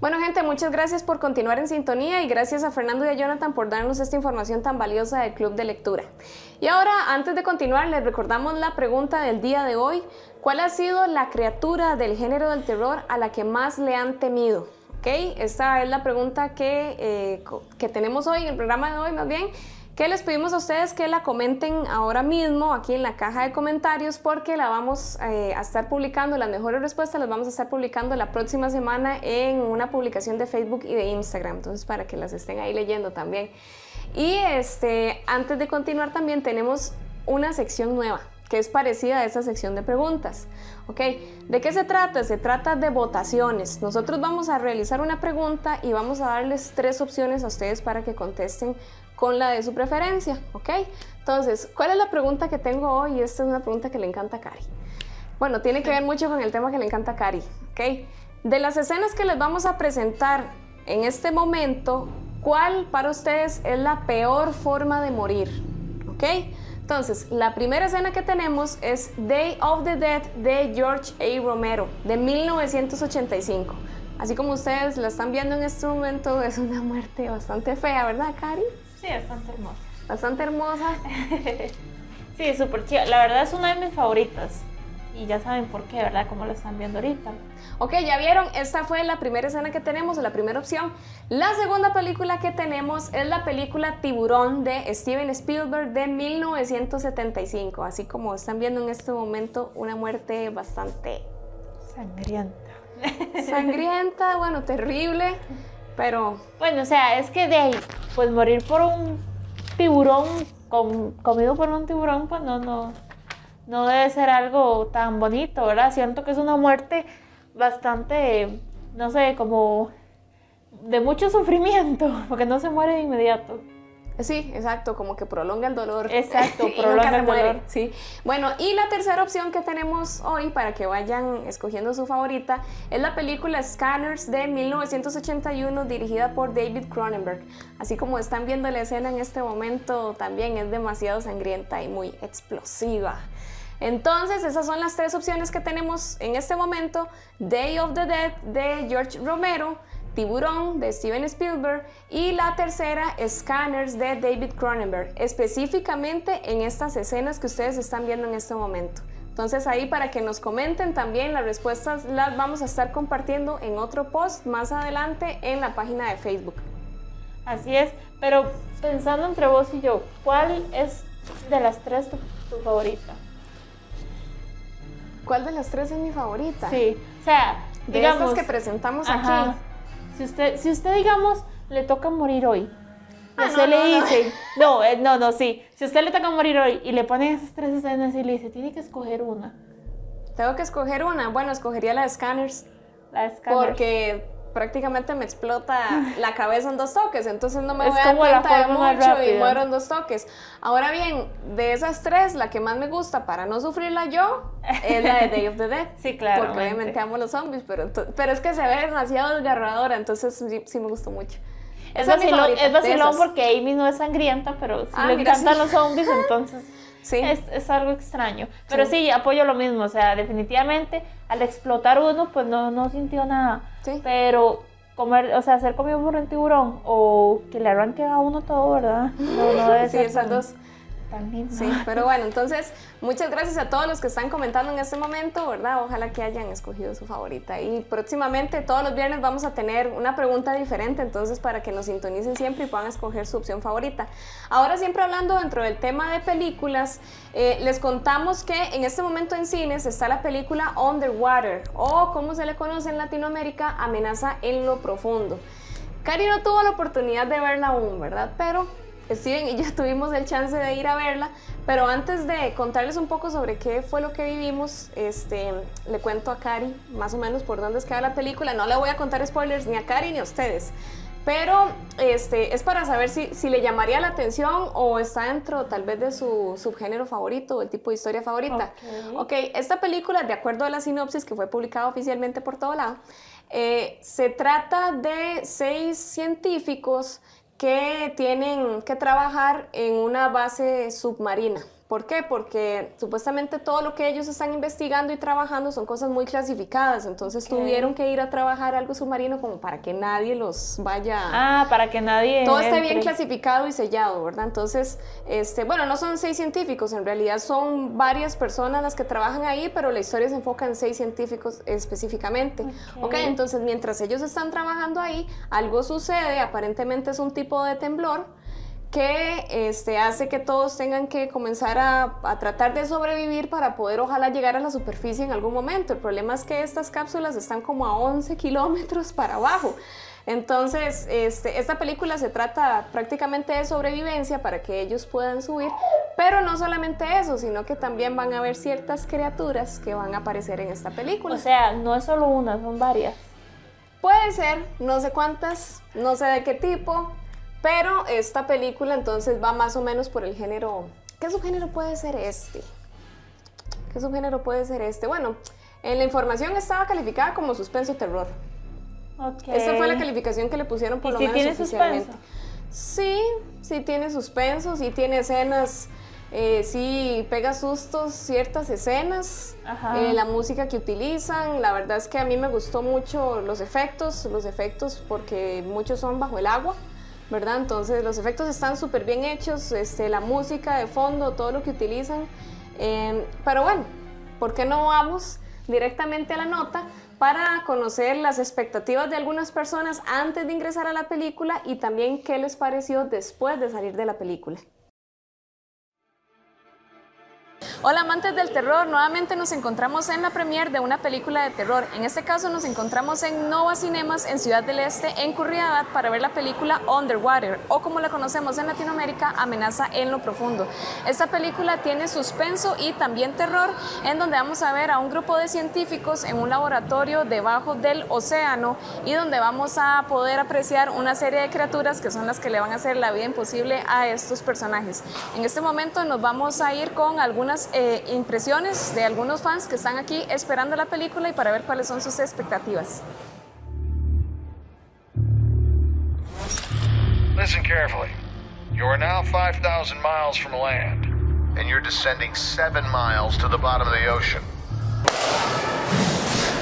Speaker 2: Bueno, gente, muchas gracias por continuar en sintonía y gracias a Fernando y a Jonathan por darnos esta información tan valiosa del Club de Lectura. Y ahora, antes de continuar, les recordamos la pregunta del día de hoy. ¿Cuál ha sido la criatura del género del terror a la que más le han temido? Esta es la pregunta que, eh, que tenemos hoy, en el programa de hoy más bien que les pedimos a ustedes que la comenten ahora mismo aquí en la caja de comentarios porque la vamos eh, a estar publicando, las mejores respuestas las vamos a estar publicando la próxima semana en una publicación de Facebook y de Instagram, entonces para que las estén ahí leyendo también. Y este, antes de continuar también tenemos una sección nueva que es parecida a esa sección de preguntas. ¿Ok? ¿De qué se trata? Se trata de votaciones. Nosotros vamos a realizar una pregunta y vamos a darles tres opciones a ustedes para que contesten con la de su preferencia, ¿ok? Entonces, ¿cuál es la pregunta que tengo hoy? Esta es una pregunta que le encanta a Cari. Bueno, tiene que ver mucho con el tema que le encanta a Cari, ¿ok? De las escenas que les vamos a presentar en este momento, ¿cuál para ustedes es la peor forma de morir? ¿Ok? Entonces, la primera escena que tenemos es Day of the Dead de George A. Romero, de 1985. Así como ustedes la están viendo en este momento, es una muerte bastante fea, ¿verdad, Cari?
Speaker 1: Sí, bastante hermosa.
Speaker 2: Bastante hermosa.
Speaker 1: sí, súper chida. La verdad es una de mis favoritas. Y ya saben por qué, ¿verdad? Como lo están viendo ahorita.
Speaker 2: Ok, ya vieron, esta fue la primera escena que tenemos, la primera opción. La segunda película que tenemos es la película Tiburón de Steven Spielberg de 1975. Así como están viendo en este momento, una muerte bastante
Speaker 1: sangrienta.
Speaker 2: Sangrienta, bueno, terrible. Pero.
Speaker 1: Bueno, o sea, es que de ahí, pues morir por un tiburón, comido por un tiburón, pues no, no, no debe ser algo tan bonito, ¿verdad? Siento que es una muerte bastante, no sé, como de mucho sufrimiento, porque no se muere de inmediato.
Speaker 2: Sí, exacto, como que prolonga el dolor.
Speaker 1: Exacto, prolonga el dolor.
Speaker 2: Sí. Bueno, y la tercera opción que tenemos hoy para que vayan escogiendo su favorita es la película Scanners de 1981 dirigida por David Cronenberg. Así como están viendo la escena en este momento, también es demasiado sangrienta y muy explosiva. Entonces, esas son las tres opciones que tenemos en este momento. Day of the Dead de George Romero, Tiburón de Steven Spielberg y la tercera Scanners de David Cronenberg, específicamente en estas escenas que ustedes están viendo en este momento. Entonces ahí para que nos comenten también las respuestas las vamos a estar compartiendo en otro post más adelante en la página de Facebook.
Speaker 1: Así es, pero pensando entre vos y yo, ¿cuál es de las tres tu, favorita?
Speaker 2: ¿Cuál de las tres es mi favorita?
Speaker 1: Sí, o sea,
Speaker 2: de digamos, que presentamos aquí.
Speaker 1: Si usted, si usted, digamos, le toca morir hoy, y ah, usted le dice, no, eh, no, no, sí. Si usted le toca morir hoy y le ponen esas tres escenas y le dice, tiene que escoger una.
Speaker 2: Tengo que escoger una. Bueno, escogería la de Scanners.
Speaker 1: La de Scanners.
Speaker 2: Porque prácticamente me explota la cabeza en dos toques, entonces no me voy a dar cuenta de mucho y muero en dos toques. Ahora bien, de esas tres, la que más me gusta para no sufrirla yo es la de Day of the Dead.
Speaker 1: sí, claro.
Speaker 2: Porque obviamente amo los zombies, pero, pero es que se ve demasiado desgarradora, entonces sí, me gustó mucho.
Speaker 1: Es vacilón, es vacilón porque Amy no es sangrienta, pero si ah, le encantan los zombies, entonces... Sí. Es, es, algo extraño. Pero sí. apoyo lo mismo. O sea, definitivamente al explotar uno, pues no, no sintió nada. Sí. Pero comer, o sea, hacer comido por un tiburón o que le arranque a uno todo, ¿verdad?
Speaker 2: No, no debe ser esas dos. Sí, pero bueno, entonces muchas gracias a todos los que están comentando en este momento, ¿verdad? Ojalá que hayan escogido su favorita. Y próximamente, todos los viernes, vamos a tener una pregunta diferente, entonces para que nos sintonicen siempre y puedan escoger su opción favorita. Ahora, siempre hablando dentro del tema de películas, eh, les contamos que en este momento en cines está la película Underwater, o como se le conoce en Latinoamérica, Amenaza en lo Profundo. Cari no tuvo la oportunidad de verla aún, ¿verdad? Pero Steven y yo tuvimos el chance de ir a verla, pero antes de contarles un poco sobre qué fue lo que vivimos, este, le cuento a Cari más o menos por dónde es que va la película. No le voy a contar spoilers ni a Cari ni a ustedes, pero este, es para saber si, si, le llamaría la atención o está dentro tal vez de su subgénero favorito o el tipo de historia favorita. Ok, esta película, de acuerdo a la sinopsis que fue publicada oficialmente por todo lado, eh, se trata de seis científicos que tienen que trabajar en una base submarina. ¿Por qué? Porque supuestamente todo lo que ellos están investigando y trabajando son cosas muy clasificadas, entonces tuvieron que ir a trabajar algo submarino como para que nadie los vaya...
Speaker 1: Ah, para que nadie...
Speaker 2: Todo esté bien clasificado y sellado, ¿verdad? Entonces, este, bueno, no son seis científicos, en realidad son varias personas las que trabajan ahí, pero la historia se enfoca en seis científicos específicamente. Ok, okay entonces mientras ellos están trabajando ahí, algo sucede, aparentemente es un tipo de temblor, que este, hace que todos tengan que comenzar a, tratar de sobrevivir para poder ojalá llegar a la superficie en algún momento. El problema es que estas cápsulas están como a 11 kilómetros para abajo. Entonces, este, esta película se trata prácticamente de sobrevivencia para que ellos puedan subir, pero no solamente eso, sino que también van a haber ciertas criaturas que van a aparecer en esta película.
Speaker 1: O sea, no es solo una, son varias.
Speaker 2: Puede ser, no sé cuántas, no sé de qué tipo, pero esta película entonces va más o menos por el género. ¿Qué subgénero puede ser este? ¿Qué subgénero puede ser este? Bueno, en la información estaba calificada como suspenso terror. Okay. Esa fue la calificación que le pusieron por lo menos tiene oficialmente. Sí, sí tiene suspenso, sí tiene escenas, eh, sí pega sustos ciertas escenas, eh, la música que utilizan, la verdad es que a mí me gustó mucho los efectos, los efectos porque muchos son bajo el agua. ¿Verdad? Entonces los efectos están súper bien hechos, este, la música de fondo, todo lo que utilizan. Em, pero bueno, ¿por qué no vamos directamente a la nota para conocer las expectativas de algunas personas antes de ingresar a la película y también qué les pareció después de salir de la película? Hola amantes del terror, nuevamente nos encontramos en la premiere de una película de terror. En este caso nos encontramos en Nova Cinemas en Ciudad del Este, en Curriabat, para ver la película Underwater, o como la conocemos en Latinoamérica, Amenaza en lo Profundo. Esta película tiene suspenso y también terror, en donde vamos a ver a un grupo de científicos en un laboratorio debajo del océano y donde vamos a poder apreciar una serie de criaturas que son las que le van a hacer la vida imposible a estos personajes. En este momento nos vamos a ir con algunas eh, impresiones de algunos fans que están aquí esperando la película y para ver cuáles son sus expectativas. Listen carefully. You are now 5,000 miles from land, and you're descending 7 miles to the bottom of the ocean.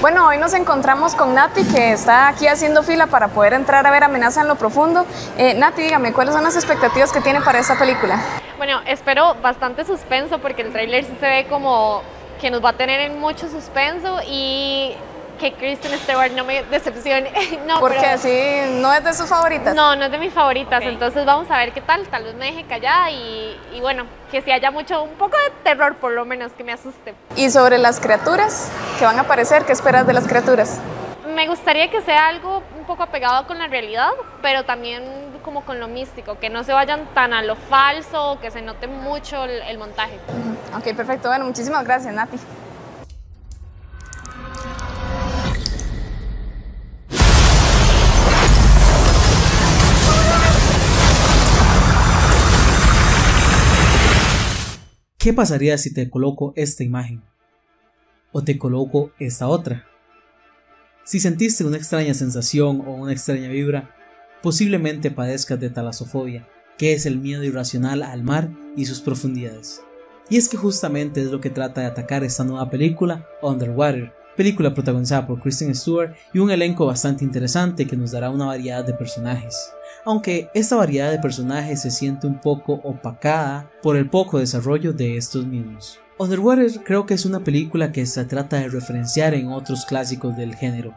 Speaker 2: Bueno, hoy nos encontramos con Nati, que está aquí haciendo fila para poder entrar a ver Amenaza en lo Profundo. Eh, Nati, dígame, ¿cuáles son las expectativas que tiene para esta película?
Speaker 14: Bueno, espero bastante suspenso porque el tráiler sí se ve como que nos va a tener en mucho suspenso y que Kristen Stewart no me decepcione. no,
Speaker 2: Porque así no es de sus favoritas.
Speaker 14: No, no es de mis favoritas. Entonces vamos a ver qué tal. Tal vez me deje callada y, y, bueno, que si haya mucho, un poco de terror por lo menos, que me asuste.
Speaker 2: ¿Y sobre las criaturas que van a aparecer? ¿Qué esperas de las criaturas?
Speaker 14: Me gustaría que sea algo un poco apegado con la realidad, pero también como con lo místico, que no se vayan tan a lo falso, que se note mucho el, el montaje.
Speaker 2: Ok, perfecto. Bueno, muchísimas gracias, Nati.
Speaker 15: ¿Qué pasaría si te coloco esta imagen? O te coloco esta otra. Si sentiste una extraña sensación o una extraña vibra, posiblemente padezcas de talasofobia, que es el miedo irracional al mar y sus profundidades. Y es que justamente es lo que trata de atacar esta nueva película, Underwater, película protagonizada por Kristen Stewart y un elenco bastante interesante que nos dará una variedad de personajes. Aunque esta variedad de personajes se siente un poco opacada por el poco desarrollo de estos mismos. Underwater creo que es una película que se trata de referenciar en otros clásicos del género,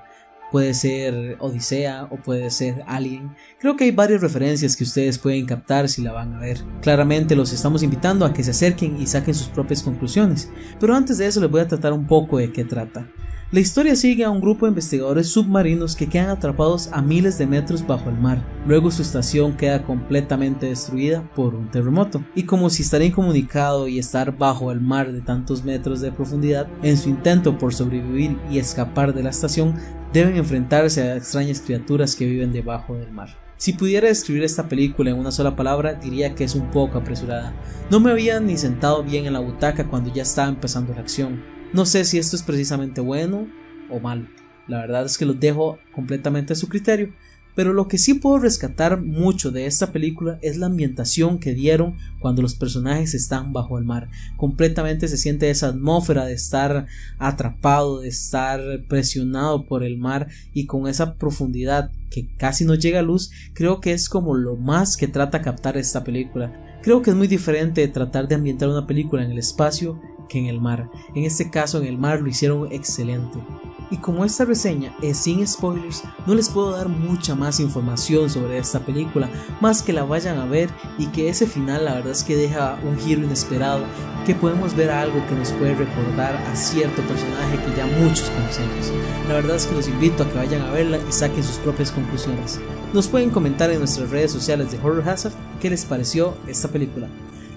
Speaker 15: puede ser Odisea o puede ser Alien. Creo que hay varias referencias que ustedes pueden captar si la van a ver. Claramente los estamos invitando a que se acerquen y saquen sus propias conclusiones, pero antes de eso les voy a tratar un poco de qué trata. La historia sigue a un grupo de investigadores submarinos que quedan atrapados a miles de metros bajo el mar. Luego su estación queda completamente destruida por un terremoto. Y como si estar incomunicado y estar bajo el mar de tantos metros de profundidad, en su intento por sobrevivir y escapar de la estación, deben enfrentarse a extrañas criaturas que viven debajo del mar. Si pudiera describir esta película en una sola palabra, diría que es un poco apresurada. No me había ni sentado bien en la butaca cuando ya estaba empezando la acción. No sé si esto es precisamente bueno o malo. La verdad es que los dejo completamente a su criterio, pero lo que sí puedo rescatar mucho de esta película es la ambientación que dieron cuando los personajes están bajo el mar. Completamente se siente esa atmósfera de estar atrapado, de estar presionado por el mar y con esa profundidad que casi no llega a luz, creo que es como lo más que trata captar esta película. Creo que es muy diferente tratar de ambientar una película en el espacio que en el mar. En este caso en el mar lo hicieron excelente. Y como esta reseña es sin spoilers, no les puedo dar mucha más información sobre esta película, más que la vayan a ver y que ese final la verdad es que deja un giro inesperado, que podemos ver algo que nos puede recordar a cierto personaje que ya muchos conocemos. La verdad es que los invito a que vayan a verla y saquen sus propias conclusiones. Nos pueden comentar en nuestras redes sociales de Horror Hazard qué les pareció esta película.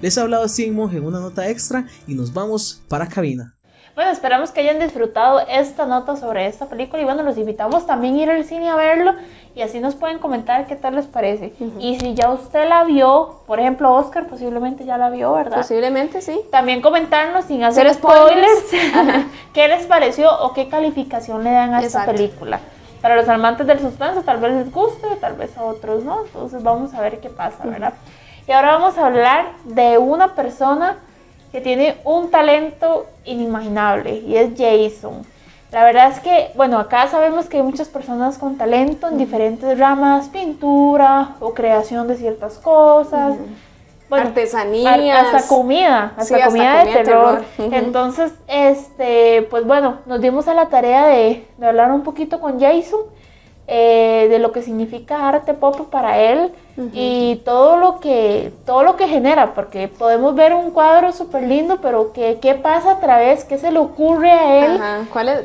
Speaker 15: Les ha hablado Monge en una nota extra y nos vamos para cabina.
Speaker 1: Bueno, esperamos que hayan disfrutado esta nota sobre esta película y bueno, los invitamos también a ir al cine a verlo y así nos pueden comentar qué tal les parece. Y si ya usted la vio, por ejemplo, Oscar posiblemente ya la vio, ¿verdad?
Speaker 2: Posiblemente sí.
Speaker 1: También comentarnos sin hacer spoilers, qué les pareció o qué calificación le dan a esta película. Para los amantes del suspenso tal vez les guste, tal vez a otros no, entonces vamos a ver qué pasa, ¿verdad? Y ahora vamos a hablar de una persona que tiene un talento inimaginable y es Jason. La verdad es que, bueno, acá sabemos que hay muchas personas con talento en diferentes ramas, pintura o creación de ciertas cosas.
Speaker 2: Artesanía.
Speaker 1: Hasta comida, hasta, comida, de terror. Entonces, este, pues bueno, nos dimos a la tarea de, de hablar un poquito con Jason eh, de lo que significa arte pop para él y todo lo que todo lo que genera porque podemos ver un cuadro súper lindo pero que, qué pasa a través qué se le ocurre a él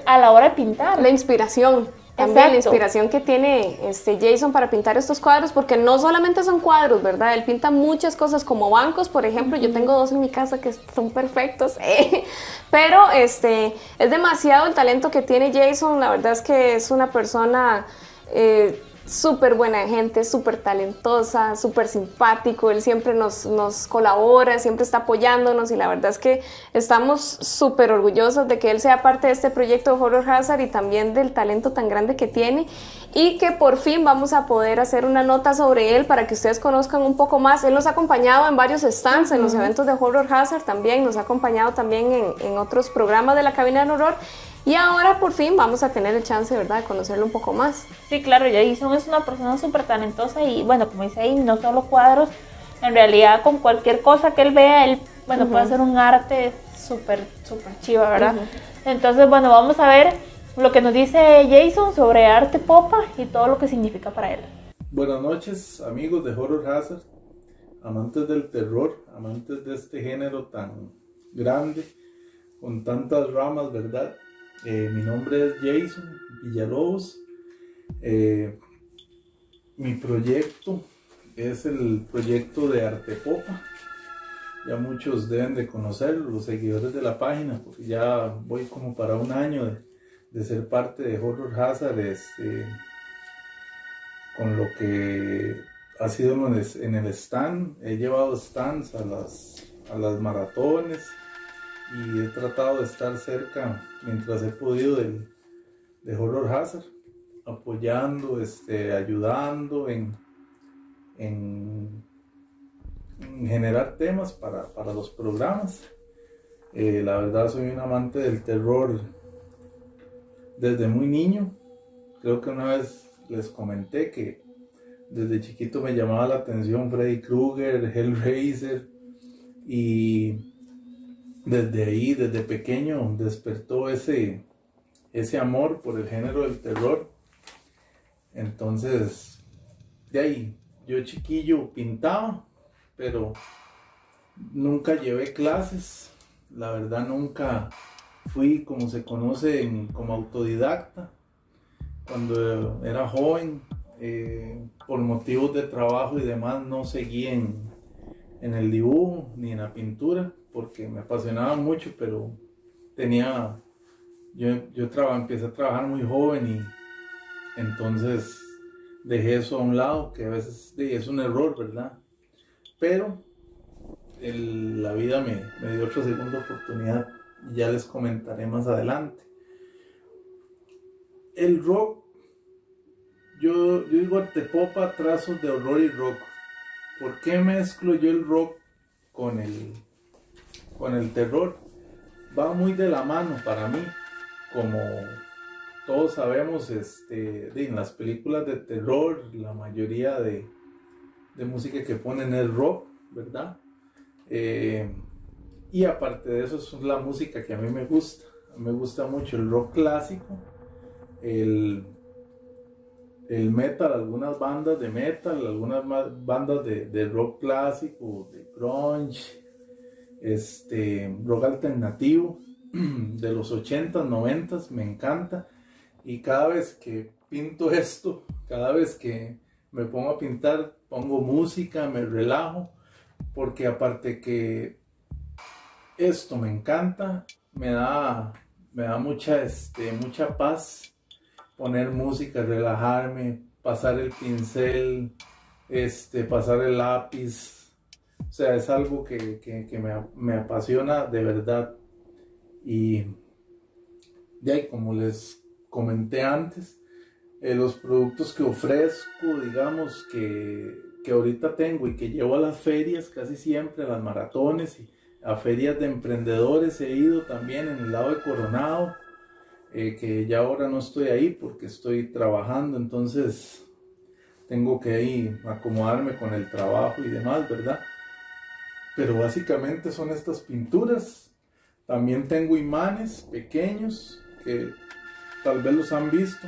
Speaker 1: a la hora de pintar
Speaker 2: la inspiración también la inspiración que tiene este Jason para pintar estos cuadros, porque no solamente son cuadros, ¿verdad? Él pinta muchas cosas como bancos, por ejemplo, yo tengo dos en mi casa que son perfectos, eh, pero este es demasiado el talento que tiene Jason, la verdad es que es una persona eh, súper buena gente, súper talentosa, súper simpático, él siempre nos, nos, colabora, siempre está apoyándonos y la verdad es que estamos súper orgullosos de que él sea parte de este proyecto de Horror Hazard y también del talento tan grande que tiene y que por fin vamos a poder hacer una nota sobre él para que ustedes conozcan un poco más. Él nos ha acompañado en varios stands, en los eventos de Horror Hazard también, nos ha acompañado también en, en otros programas de la cabina del horror y ahora por fin vamos a tener el chance, ¿verdad?, de conocerlo un poco más.
Speaker 1: Sí, claro, Jason es una persona súper talentosa y bueno, como dice ahí, no solo cuadros, en realidad con cualquier cosa que él vea, él, bueno, puede hacer un arte súper, súper chiva, ¿verdad? Entonces, bueno, vamos a ver lo que nos dice Jason sobre arte popa y todo lo que significa para él.
Speaker 16: Buenas noches, amigos de Horror Hazard, amantes del terror, amantes de este género tan grande, con tantas ramas, ¿verdad? Eh, mi nombre es Jason Villalobos. Eh, mi proyecto es el proyecto de Arte Popa. Ya muchos deben de conocerlo, los seguidores de la página, porque ya voy como para un año de, ser parte de Horror Hazard, este, con lo que ha sido en el stand. He llevado stands a las maratones y he tratado de estar cerca mientras he podido de Horror Hazard, apoyando, este, ayudando en, en, generar temas para, los programas. Eh, la verdad soy un amante del terror desde muy niño. Creo que una vez les comenté que desde chiquito me llamaba la atención Freddy Krueger, Hellraiser y desde ahí, desde pequeño, despertó ese, ese amor por el género del terror. Entonces, de ahí, yo chiquillo pintaba, pero nunca llevé clases. La verdad, nunca fui, como se conoce, como autodidacta. Cuando era joven, eh, por motivos de trabajo y demás, no seguí en, en el dibujo ni en la pintura porque me apasionaba mucho, pero tenía, yo, yo empecé a trabajar muy joven y entonces dejé eso a un lado, que a veces es un error, ¿verdad? Pero la vida me, me dio otra segunda oportunidad y ya les comentaré más adelante. El rock, yo, yo digo popa trazos de horror y rock. ¿Por qué mezclo yo el rock con el, con el terror? Va muy de la mano para mí, como todos sabemos, este, en las películas de terror, la mayoría de, de música que ponen es rock, ¿verdad? Eh, y aparte de eso, es la música que a mí me gusta. Me gusta mucho el rock clásico, el, el metal, algunas bandas de metal, algunas bandas de, rock clásico, de grunge, este, rock alternativo de los 80s, 90 me encanta. Y cada vez que pinto esto, cada vez que me pongo a pintar, pongo música, me relajo, porque aparte que esto me encanta, me da, me da mucha, este, mucha paz poner música, relajarme, pasar el pincel, este, pasar el lápiz. O sea, es algo que, me, apasiona de verdad. Y de ahí, como les comenté antes, eh, los productos que ofrezco, digamos, que, que ahorita tengo y que llevo a las ferias casi siempre, a las maratones y a ferias de emprendedores he ido también en el lado de Coronado, eh, que ya ahora no estoy ahí porque estoy trabajando, entonces tengo que ir acomodarme con el trabajo y demás, ¿verdad? Pero básicamente son estas pinturas. También tengo imanes pequeños que tal vez los han visto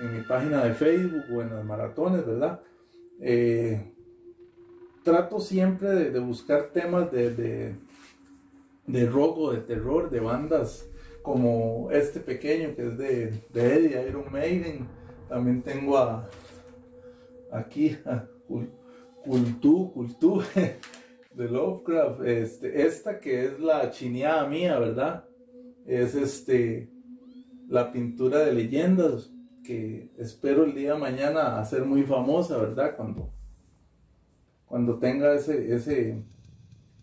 Speaker 16: en mi página de Facebook o en las maratones, ¿verdad? Eh, trato siempre de, buscar temas de, de, o de terror, de bandas como este pequeño que es de, de Eddie, Iron Maiden. También tengo a, aquí a Cultú, Cultú de Lovecraft. Este, esta que es la chineada mía, ¿verdad? Es este la pintura de leyendas que espero el día de mañana hacer muy famosa, ¿verdad? Cuando, cuando tenga ese, ese,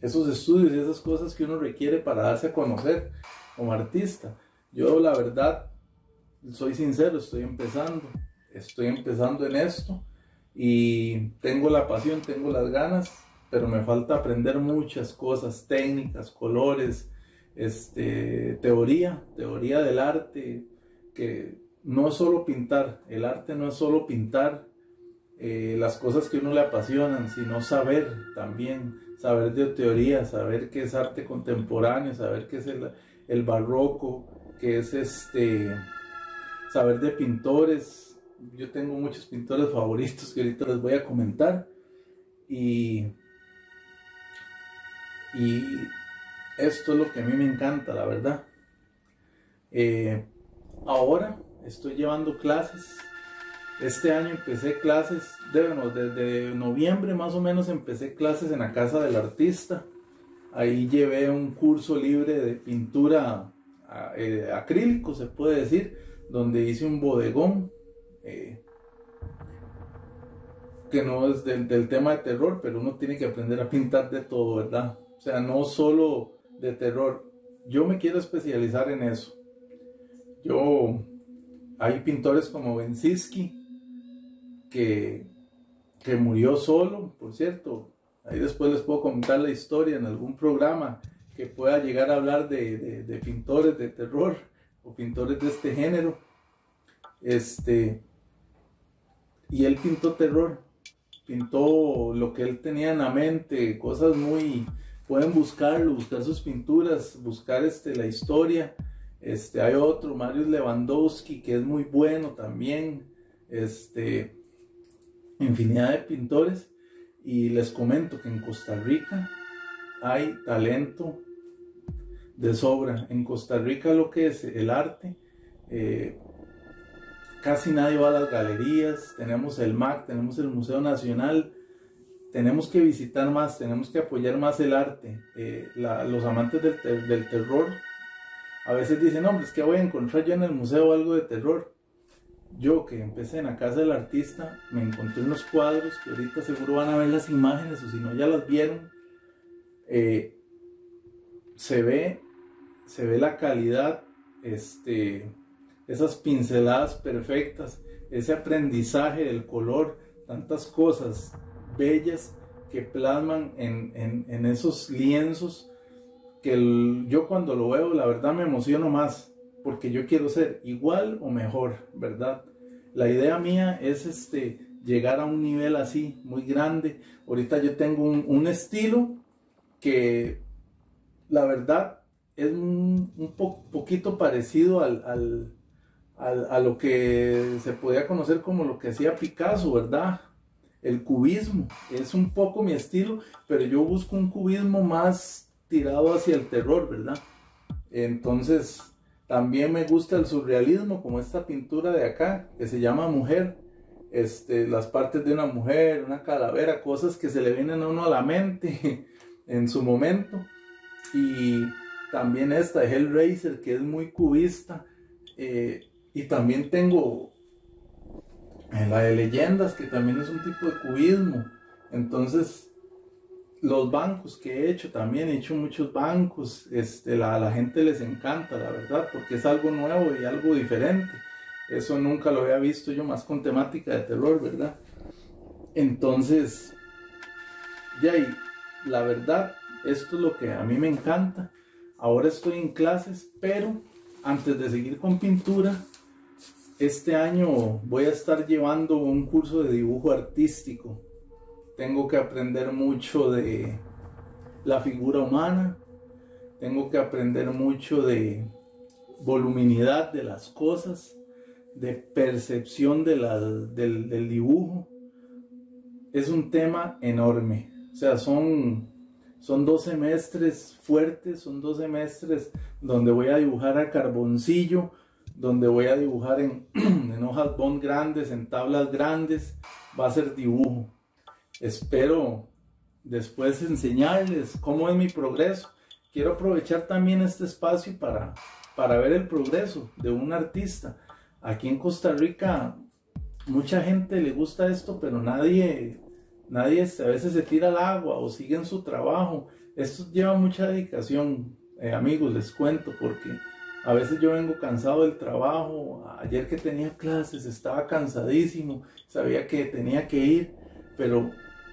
Speaker 16: esos estudios y esas cosas que uno requiere para darse a conocer como artista. Yo la verdad, soy sincero, estoy empezando, estoy empezando en esto y tengo la pasión, tengo las ganas, pero me falta aprender muchas cosas, técnicas, colores, este, teoría, teoría del arte, que no es solo pintar, el arte no es solo pintar eh, las cosas que uno le apasionan, sino saber también, saber de teoría, saber qué es arte contemporáneo, saber qué es el, barroco, qué es este, saber de pintores. Yo tengo muchos pintores favoritos que ahorita les voy a comentar y, y esto es lo que a mí me encanta, la verdad. Eh, ahora estoy llevando clases. Este año empecé clases, desde noviembre más o menos empecé clases en la casa del artista. Ahí llevé un curso libre de pintura eh, acrílico, se puede decir, donde hice un bodegón. Eh, que no es del, tema de terror, pero uno tiene que aprender a pintar de todo, ¿verdad? O sea, no solo de terror. Yo me quiero especializar en eso. Yo hay pintores como Bensiski, que, que murió solo, por cierto. Ahí después les puedo comentar la historia en algún programa que pueda llegar a hablar de, pintores de terror o pintores de este género. Este, y él pintó terror, pintó lo que él tenía en la mente, cosas muy, pueden buscarlo, buscar sus pinturas, buscar este, la historia este, hay otro, Marius Lewandowski, que es muy bueno también. Este, infinidad de pintores. Y les comento que en Costa Rica hay talento de sobra. En Costa Rica lo que es el arte, eh, casi nadie va a las galerías. Tenemos el MAC, tenemos el Museo Nacional. Tenemos que visitar más, tenemos que apoyar más el arte. Eh, los amantes del, del terror a veces dicen, hombre, es que voy a encontrar yo en el museo algo de terror. Yo que empecé en la casa del artista, me encontré unos cuadros que ahorita seguro van a ver las imágenes o si no ya las vieron. Eh, se ve, se ve la calidad, este, esas pinceladas perfectas, ese aprendizaje del color, tantas cosas bellas que plasman en, esos lienzos que yo cuando lo veo la verdad me emociono más porque yo quiero ser igual o mejor, ¿verdad? La idea mía es este, llegar a un nivel así, muy grande. Ahorita yo tengo un, estilo que la verdad es un, poquito parecido al, a lo que se podía conocer como lo que hacía Picasso, ¿verdad? El cubismo. Es un poco mi estilo, pero yo busco un cubismo más tirado hacia el terror, ¿verdad? Entonces, también me gusta el surrealismo, como esta pintura de acá, que se llama Mujer. Este, las partes de una mujer, una calavera, cosas que se le vienen a uno a la mente en su momento. Y también esta Hellraiser, que es muy cubista. Eh, y también tengo la de leyendas, que también es un tipo de cubismo. Entonces, los bancos que he hecho también, he hecho muchos bancos, este, la, la gente les encanta, la verdad, porque es algo nuevo y algo diferente. Eso nunca lo había visto yo más con temática de terror, ¿verdad? Entonces, ya y la verdad, esto es lo que a mí me encanta. Ahora estoy en clases, pero antes de seguir con pintura, este año voy a estar llevando un curso de dibujo artístico tengo que aprender mucho de la figura humana, tengo que aprender mucho de voluminidad de las cosas, de percepción de del, del, dibujo. Es un tema enorme, o sea, son, son dos semestres fuertes, son dos semestres donde voy a dibujar a carboncillo, donde voy a dibujar en, en hojas bond grandes, en tablas grandes, va a ser dibujo espero después enseñarles cómo es mi progreso. Quiero aprovechar también este espacio para, para ver el progreso de un artista. Aquí en Costa Rica mucha gente le gusta esto, pero nadie, nadie a veces se tira al agua o sigue en su trabajo. Esto lleva mucha dedicación, eh, amigos, les cuento, porque a veces yo vengo cansado del trabajo. Ayer que tenía clases estaba cansadísimo, sabía que tenía que ir, pero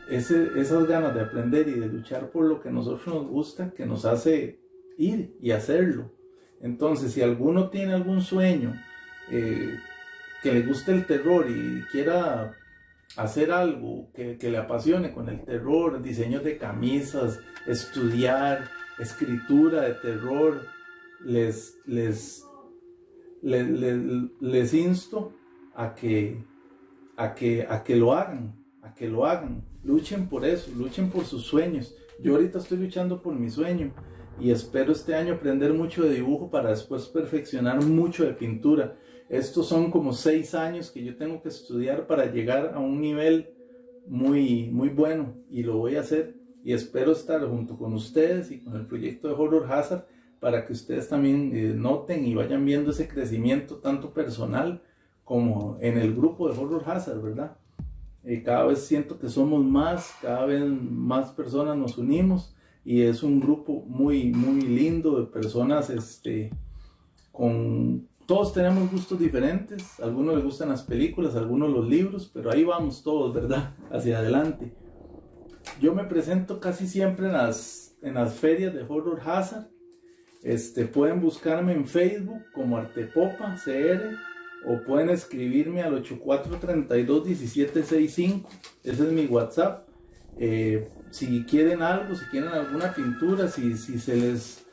Speaker 16: esas ganas de aprender y de luchar por lo que a nosotros nos gusta, que nos hace ir y hacerlo. Entonces, si alguno tiene algún sueño, eh, que le guste el terror y quiera hacer algo que, le apasione con el terror, diseños de camisas, estudiar, escritura de terror, les, les, les, les, les insto a que, a, que, a que lo hagan, a que lo hagan luchen por eso, luchen por sus sueños. Yo ahorita estoy luchando por mi sueño y espero este año aprender mucho de dibujo para después perfeccionar mucho de pintura. Estos son como seis años que yo tengo que estudiar para llegar a un nivel muy, muy bueno y lo voy a hacer y espero estar junto con ustedes y con el proyecto de Horror Hazard para que ustedes también eh, noten y vayan viendo ese crecimiento tanto personal como en el grupo de Horror Hazard, ¿verdad? Y cada vez siento que somos más, cada vez más personas nos unimos y es un grupo muy, muy lindo de personas este, con... Todos tenemos gustos diferentes, a algunos les gustan las películas, a algunos los libros, pero ahí vamos todos, ¿verdad? Hacia adelante. Yo me presento casi siempre en las, en las ferias de Horror Hazard. Este, pueden buscarme en Facebook como Artepopa CR o pueden escribirme al 8432-1765. Ese es mi WhatsApp. Eh, si quieren algo, si quieren alguna pintura, si, si se les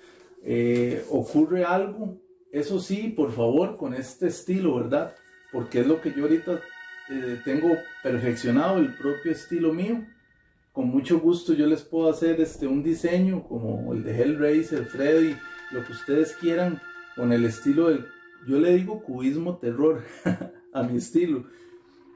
Speaker 16: eh, ocurre algo, eso sí, por favor, con este estilo, ¿verdad? Porque es lo que yo ahorita eh, tengo perfeccionado, el propio estilo mío. Con mucho gusto yo les puedo hacer este, un diseño como el de Hellraiser, Freddy, lo que ustedes quieran, con el estilo del yo le digo cubismo terror a mi estilo.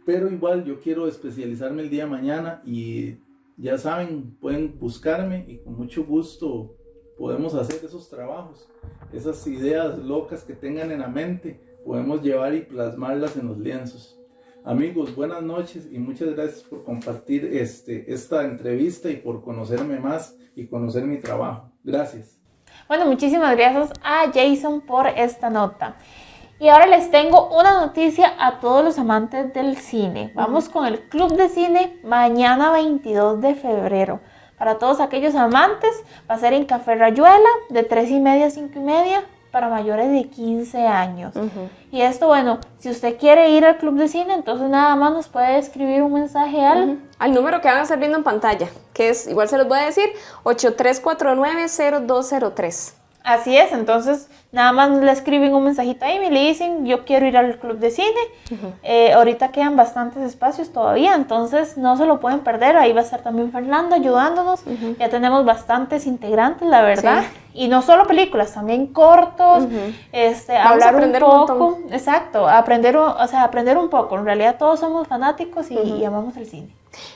Speaker 16: Pero igual yo quiero especializarme el día mañana y ya saben, pueden buscarme y con mucho gusto podemos hacer esos trabajos, esas ideas locas que tengan en la mente, podemos llevar y plasmarlas en los lienzos. Amigos, buenas noches y muchas gracias por compartir este, esta entrevista y por conocerme más y conocer mi trabajo. Gracias.
Speaker 1: Bueno, muchísimas gracias a Jason por esta nota. Y ahora les tengo una noticia a todos los amantes del cine. Vamos con el Club de Cine mañana 22 de febrero. Para todos aquellos amantes, va a ser en Café Rayuela de 3 y media a 5 y media para mayores de 15 años. Y esto, bueno, si usted quiere ir al club de cine, entonces nada más nos puede escribir un mensaje al...
Speaker 2: Al número que van a estar viendo en pantalla, que es, igual se los voy a decir, 8349-0203.
Speaker 1: Así es, entonces nada más le escriben un mensajito ahí y le dicen, yo quiero ir al club de cine. Eh, ahorita quedan bastantes espacios todavía, entonces no se lo pueden perder. Ahí va a estar también Fernando ayudándonos. Ya tenemos bastantes integrantes, la verdad. Y no solo películas, también cortos, este, hablar un poco. exacto, aprender, o sea, aprender un poco. En realidad todos somos fanáticos y, y amamos el cine.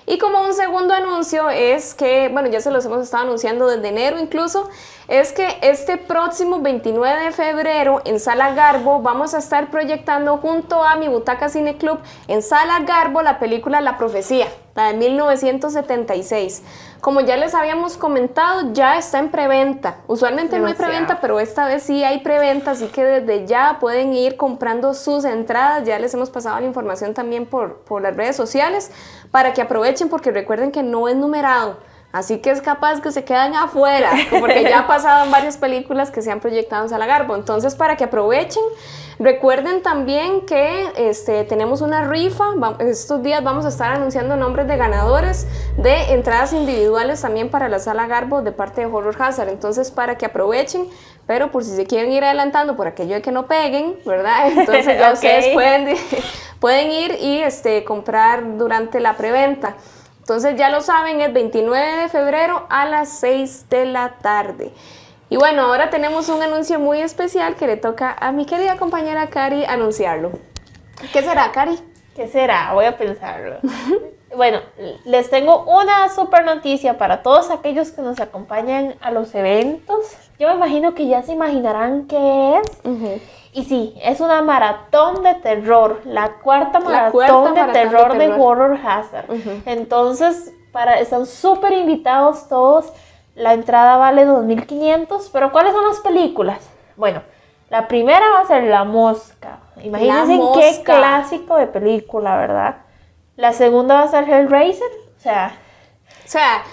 Speaker 2: Y como un segundo anuncio es que, bueno, ya se los hemos estado anunciando desde enero incluso, es que este próximo 29 de febrero en Sala Garbo vamos a estar proyectando junto a mi Butaca Cine Club en Sala Garbo la película La Profecía, la de 1976. Como ya les habíamos comentado, ya está en preventa. Usualmente no hay preventa, pero esta vez sí hay preventa, así que desde ya pueden ir comprando sus entradas. Ya les hemos pasado la información también por, por las redes sociales para que aprovechen porque recuerden que no es numerado. Así que es capaz que se quedan afuera, porque ya ha pasado en varias películas que se han proyectado en Salagarbo. Entonces, para que aprovechen, recuerden también que este, tenemos una rifa. Estos días vamos a estar anunciando nombres de ganadores de entradas individuales también para la Sala Garbo de parte de Horror Hazard. Entonces, para que aprovechen, pero por si se quieren ir adelantando por aquello de que no peguen, ¿verdad? Entonces ya ustedes pueden, pueden ir y este, comprar durante la preventa. Entonces ya lo saben, es 29 de febrero a las 6 de la tarde. Y bueno, ahora tenemos un anuncio muy especial que le toca a mi querida compañera Cari anunciarlo. ¿Qué será, Cari?
Speaker 1: ¿Qué será? Voy a pensarlo. bueno, les tengo una super noticia para todos aquellos que nos acompañan a los eventos. Yo me imagino que ya se imaginarán qué es. Y sí, es una maratón de terror, la cuarta maratón, de, terror de, Horror Hazard. Entonces, para, están súper invitados todos. La entrada vale 2.500, pero ¿cuáles son las películas? Bueno, la primera va a ser La Mosca. Imagínense qué clásico de película, ¿verdad? La segunda va a ser Hellraiser. O sea,
Speaker 2: o sea,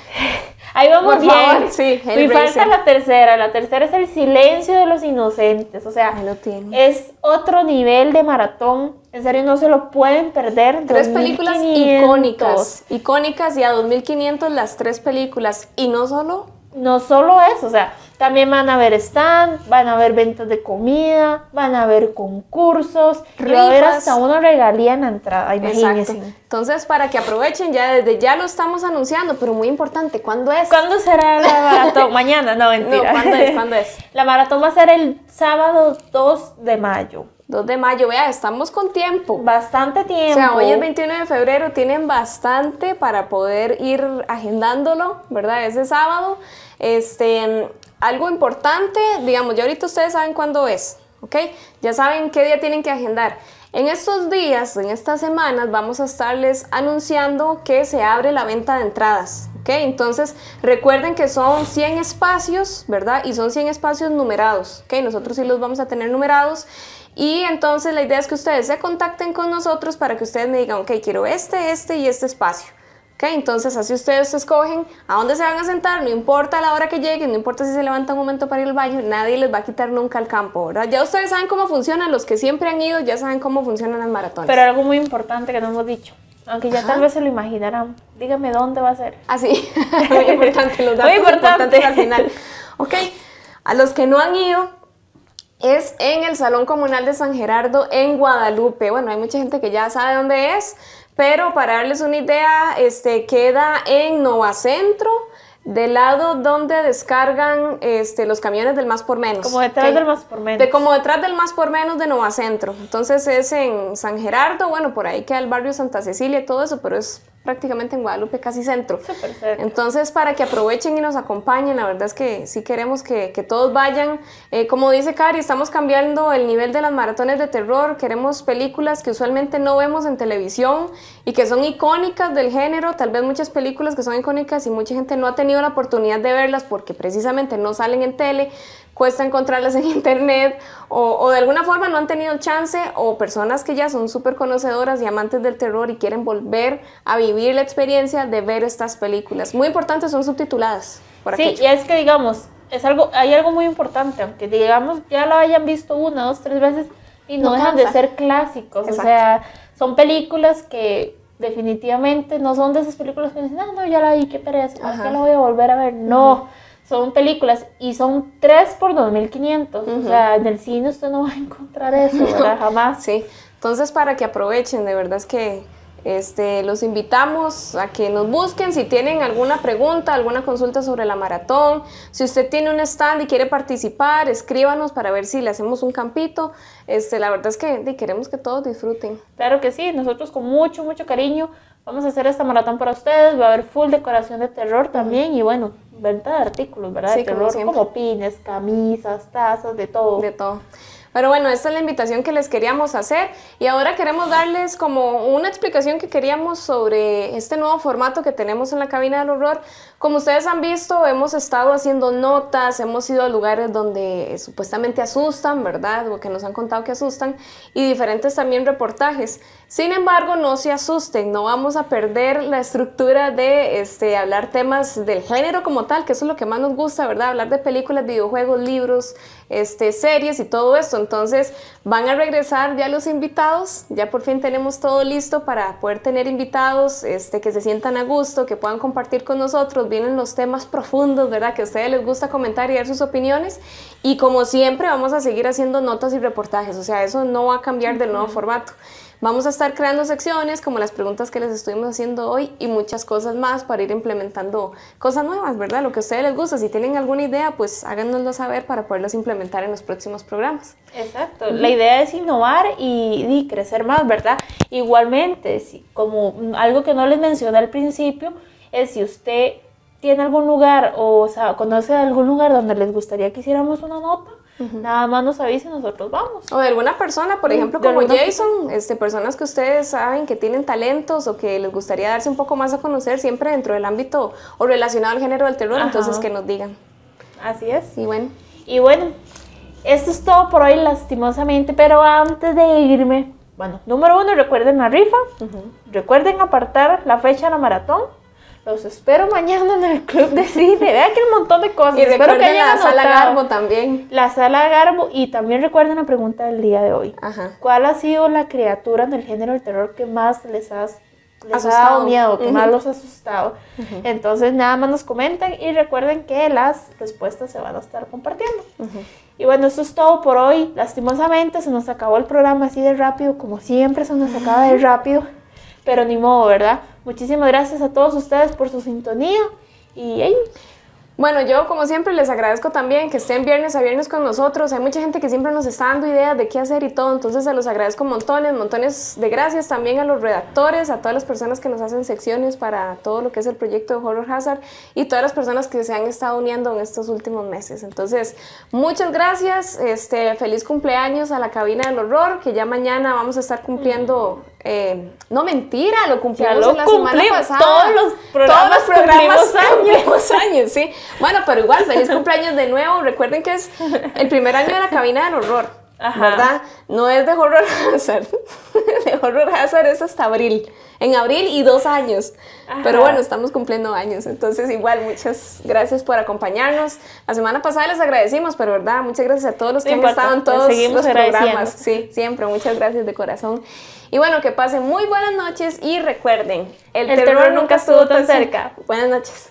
Speaker 1: Ahí vamos bien. sí, Me falta la tercera. La tercera es el silencio de los inocentes. O sea,
Speaker 2: lo
Speaker 1: es otro nivel de maratón. En serio, no se lo pueden perder.
Speaker 2: Tres películas icónicas. Icónicas y a 2500 las tres películas. Y no solo
Speaker 1: no solo eso, o sea, también van a haber stand, van a haber ventas de comida, van a haber concursos, y va a haber hasta una regalía en la entrada, imagínense.
Speaker 2: Entonces, para que aprovechen, ya desde ya lo estamos anunciando, pero muy importante, ¿cuándo es?
Speaker 1: ¿Cuándo será la maratón? Mañana, no, mentira.
Speaker 2: ¿cuándo es? ¿Cuándo es?
Speaker 1: La maratón va a ser el sábado 2 de mayo.
Speaker 2: 2 de mayo, vea, estamos con tiempo.
Speaker 1: Bastante tiempo.
Speaker 2: O sea, hoy es 21 de febrero, tienen bastante para poder ir agendándolo, ¿verdad? Ese sábado. Este, algo importante, digamos, ya ahorita ustedes saben cuándo es, ¿ok? Ya saben qué día tienen que agendar. En estos días, en estas semanas, vamos a estarles anunciando que se abre la venta de entradas. ¿ok? Entonces, recuerden que son 100 espacios, ¿verdad? Y son 100 espacios numerados. ¿ok? Nosotros sí los vamos a tener numerados. Y entonces la idea es que ustedes se contacten con nosotros para que ustedes me digan, ok, quiero este, este y este espacio. Ok, entonces así ustedes escogen a dónde se van a sentar, no importa la hora que lleguen, no importa si se levanta un momento para ir al baño, nadie les va a quitar nunca el campo, ¿verdad? Ya ustedes saben cómo funcionan, los que siempre han ido ya saben cómo funcionan las maratones.
Speaker 1: Pero algo muy importante que no hemos dicho, aunque ya tal vez se lo imaginarán, dígame dónde va a ser.
Speaker 2: Ah, sí, muy importante, los datos muy importante. al final. Ok, a los que no han ido, es en el Salón Comunal de San Gerardo en Guadalupe. Bueno, hay mucha gente que ya sabe dónde es, pero para darles una idea, este, queda en Nova Centro, del lado donde descargan este, los camiones del más por menos.
Speaker 1: Como detrás del más por menos.
Speaker 2: De, como detrás del más por menos de Nova Centro. Entonces es en San Gerardo, bueno, por ahí queda el barrio Santa Cecilia y todo eso, pero es prácticamente en Guadalupe, casi centro. Entonces, para que aprovechen y nos acompañen, la verdad es que sí queremos que, que todos vayan. Eh, como dice Cari, estamos cambiando el nivel de las maratones de terror, queremos películas que usualmente no vemos en televisión y que son icónicas del género, tal vez muchas películas que son icónicas y mucha gente no ha tenido la oportunidad de verlas porque precisamente no salen en tele, cuesta encontrarlas en internet o, de alguna forma no han tenido chance o personas que ya son súper conocedoras y amantes del terror y quieren volver a vivir la experiencia de ver estas películas. Muy importantes, son subtituladas.
Speaker 1: Por sí, y es que digamos, es algo, hay algo muy importante, aunque digamos ya lo hayan visto una, dos, tres veces y no, dejan de ser clásicos. O sea, son películas que definitivamente no son de esas películas que dicen, ah, no, ya la vi, qué pereza, ¿por qué la voy a volver a ver? No son películas y son 3 por 2500. O sea, en el cine usted no va a encontrar eso, ¿verdad? Jamás.
Speaker 2: Sí. Entonces, para que aprovechen, de verdad es que este, los invitamos a que nos busquen si tienen alguna pregunta, alguna consulta sobre la maratón. Si usted tiene un stand y quiere participar, escríbanos para ver si le hacemos un campito. Este, la verdad es que queremos que todos disfruten.
Speaker 1: Claro que sí, nosotros con mucho, mucho cariño vamos a hacer esta maratón para ustedes. Va a haber full decoración de terror también y bueno, venta de artículos, ¿verdad?
Speaker 2: Sí,
Speaker 1: terror, como, pines, camisas, tazas, de todo.
Speaker 2: De todo. Pero bueno, esta es la invitación que les queríamos hacer y ahora queremos darles como una explicación que queríamos sobre este nuevo formato que tenemos en la cabina del horror. Como ustedes han visto, hemos estado haciendo notas, hemos ido a lugares donde supuestamente asustan, ¿verdad? O que nos han contado que asustan y diferentes también reportajes. Sin embargo, no se asusten, no vamos a perder la estructura de este, hablar temas del género como tal, que eso es lo que más nos gusta, ¿verdad? Hablar de películas, videojuegos, libros, este, series y todo esto. Entonces, van a regresar ya los invitados, ya por fin tenemos todo listo para poder tener invitados este, que se sientan a gusto, que puedan compartir con nosotros. Vienen los temas profundos, ¿verdad? Que a ustedes les gusta comentar y dar sus opiniones. Y como siempre, vamos a seguir haciendo notas y reportajes, o sea, eso no va a cambiar del nuevo formato. Vamos a estar creando secciones como las preguntas que les estuvimos haciendo hoy y muchas cosas más para ir implementando cosas nuevas, ¿verdad? Lo que a ustedes les gusta. Si tienen alguna idea, pues háganoslo saber para poderlas implementar en los próximos programas.
Speaker 1: Exacto. La idea es innovar y, crecer más, ¿verdad? Igualmente, si, como algo que no les mencioné al principio, es si usted tiene algún lugar o, o sea, conoce algún lugar donde les gustaría que hiciéramos una nota, Nada más nos avisa y nosotros vamos.
Speaker 2: O de alguna persona, por ejemplo, como Jason, este, personas que ustedes saben que tienen talentos o que les gustaría darse un poco más a conocer siempre dentro del ámbito o relacionado al género del terror, entonces que nos digan.
Speaker 1: Así es.
Speaker 2: Y bueno.
Speaker 1: Y bueno, esto es todo por hoy lastimosamente, pero antes de irme, bueno, número uno, recuerden la rifa, recuerden apartar la fecha de la maratón los espero mañana en el club de cine. Vean que un montón de cosas.
Speaker 2: Y espero que la sala Garbo también.
Speaker 1: La sala Garbo. Y también recuerden la pregunta del día de hoy. Ajá. ¿Cuál ha sido la criatura en el género del terror que más les, has, les ha dado miedo, que más los ha asustado? Entonces, nada más nos comenten y recuerden que las respuestas se van a estar compartiendo. Y bueno, eso es todo por hoy. Lastimosamente se nos acabó el programa así de rápido, como siempre se nos acaba de rápido pero ni modo, ¿verdad? Muchísimas gracias a todos ustedes por su sintonía y hey,
Speaker 2: bueno, yo como siempre les agradezco también que estén viernes a viernes con nosotros. Hay mucha gente que siempre nos está dando ideas de qué hacer y todo, entonces se los agradezco montones, montones de gracias también a los redactores, a todas las personas que nos hacen secciones para todo lo que es el proyecto de Horror Hazard y todas las personas que se han estado uniendo en estos últimos meses. Entonces, muchas gracias, este, feliz cumpleaños a la cabina del horror, que ya mañana vamos a estar cumpliendo eh, no mentira, lo cumplimos la semana pasada.
Speaker 1: Todos los programas, todos los programas
Speaker 2: cumplimos años, sí. Bueno, pero igual, feliz cumpleaños de nuevo. Recuerden que es el primer año de la cabina del horror. ¿Verdad? No es de Horror Hazard. de Horror Hazard es hasta abril. En abril y dos años. Pero bueno, estamos cumpliendo años. Entonces, igual, muchas gracias por acompañarnos. La semana pasada les agradecimos, pero verdad, muchas gracias a todos los que han estado en todos los programas. Sí, siempre. Muchas gracias de corazón. Y bueno, que pasen muy buenas noches y recuerden,
Speaker 1: el, terror, nunca estuvo tan cerca.
Speaker 2: Buenas noches.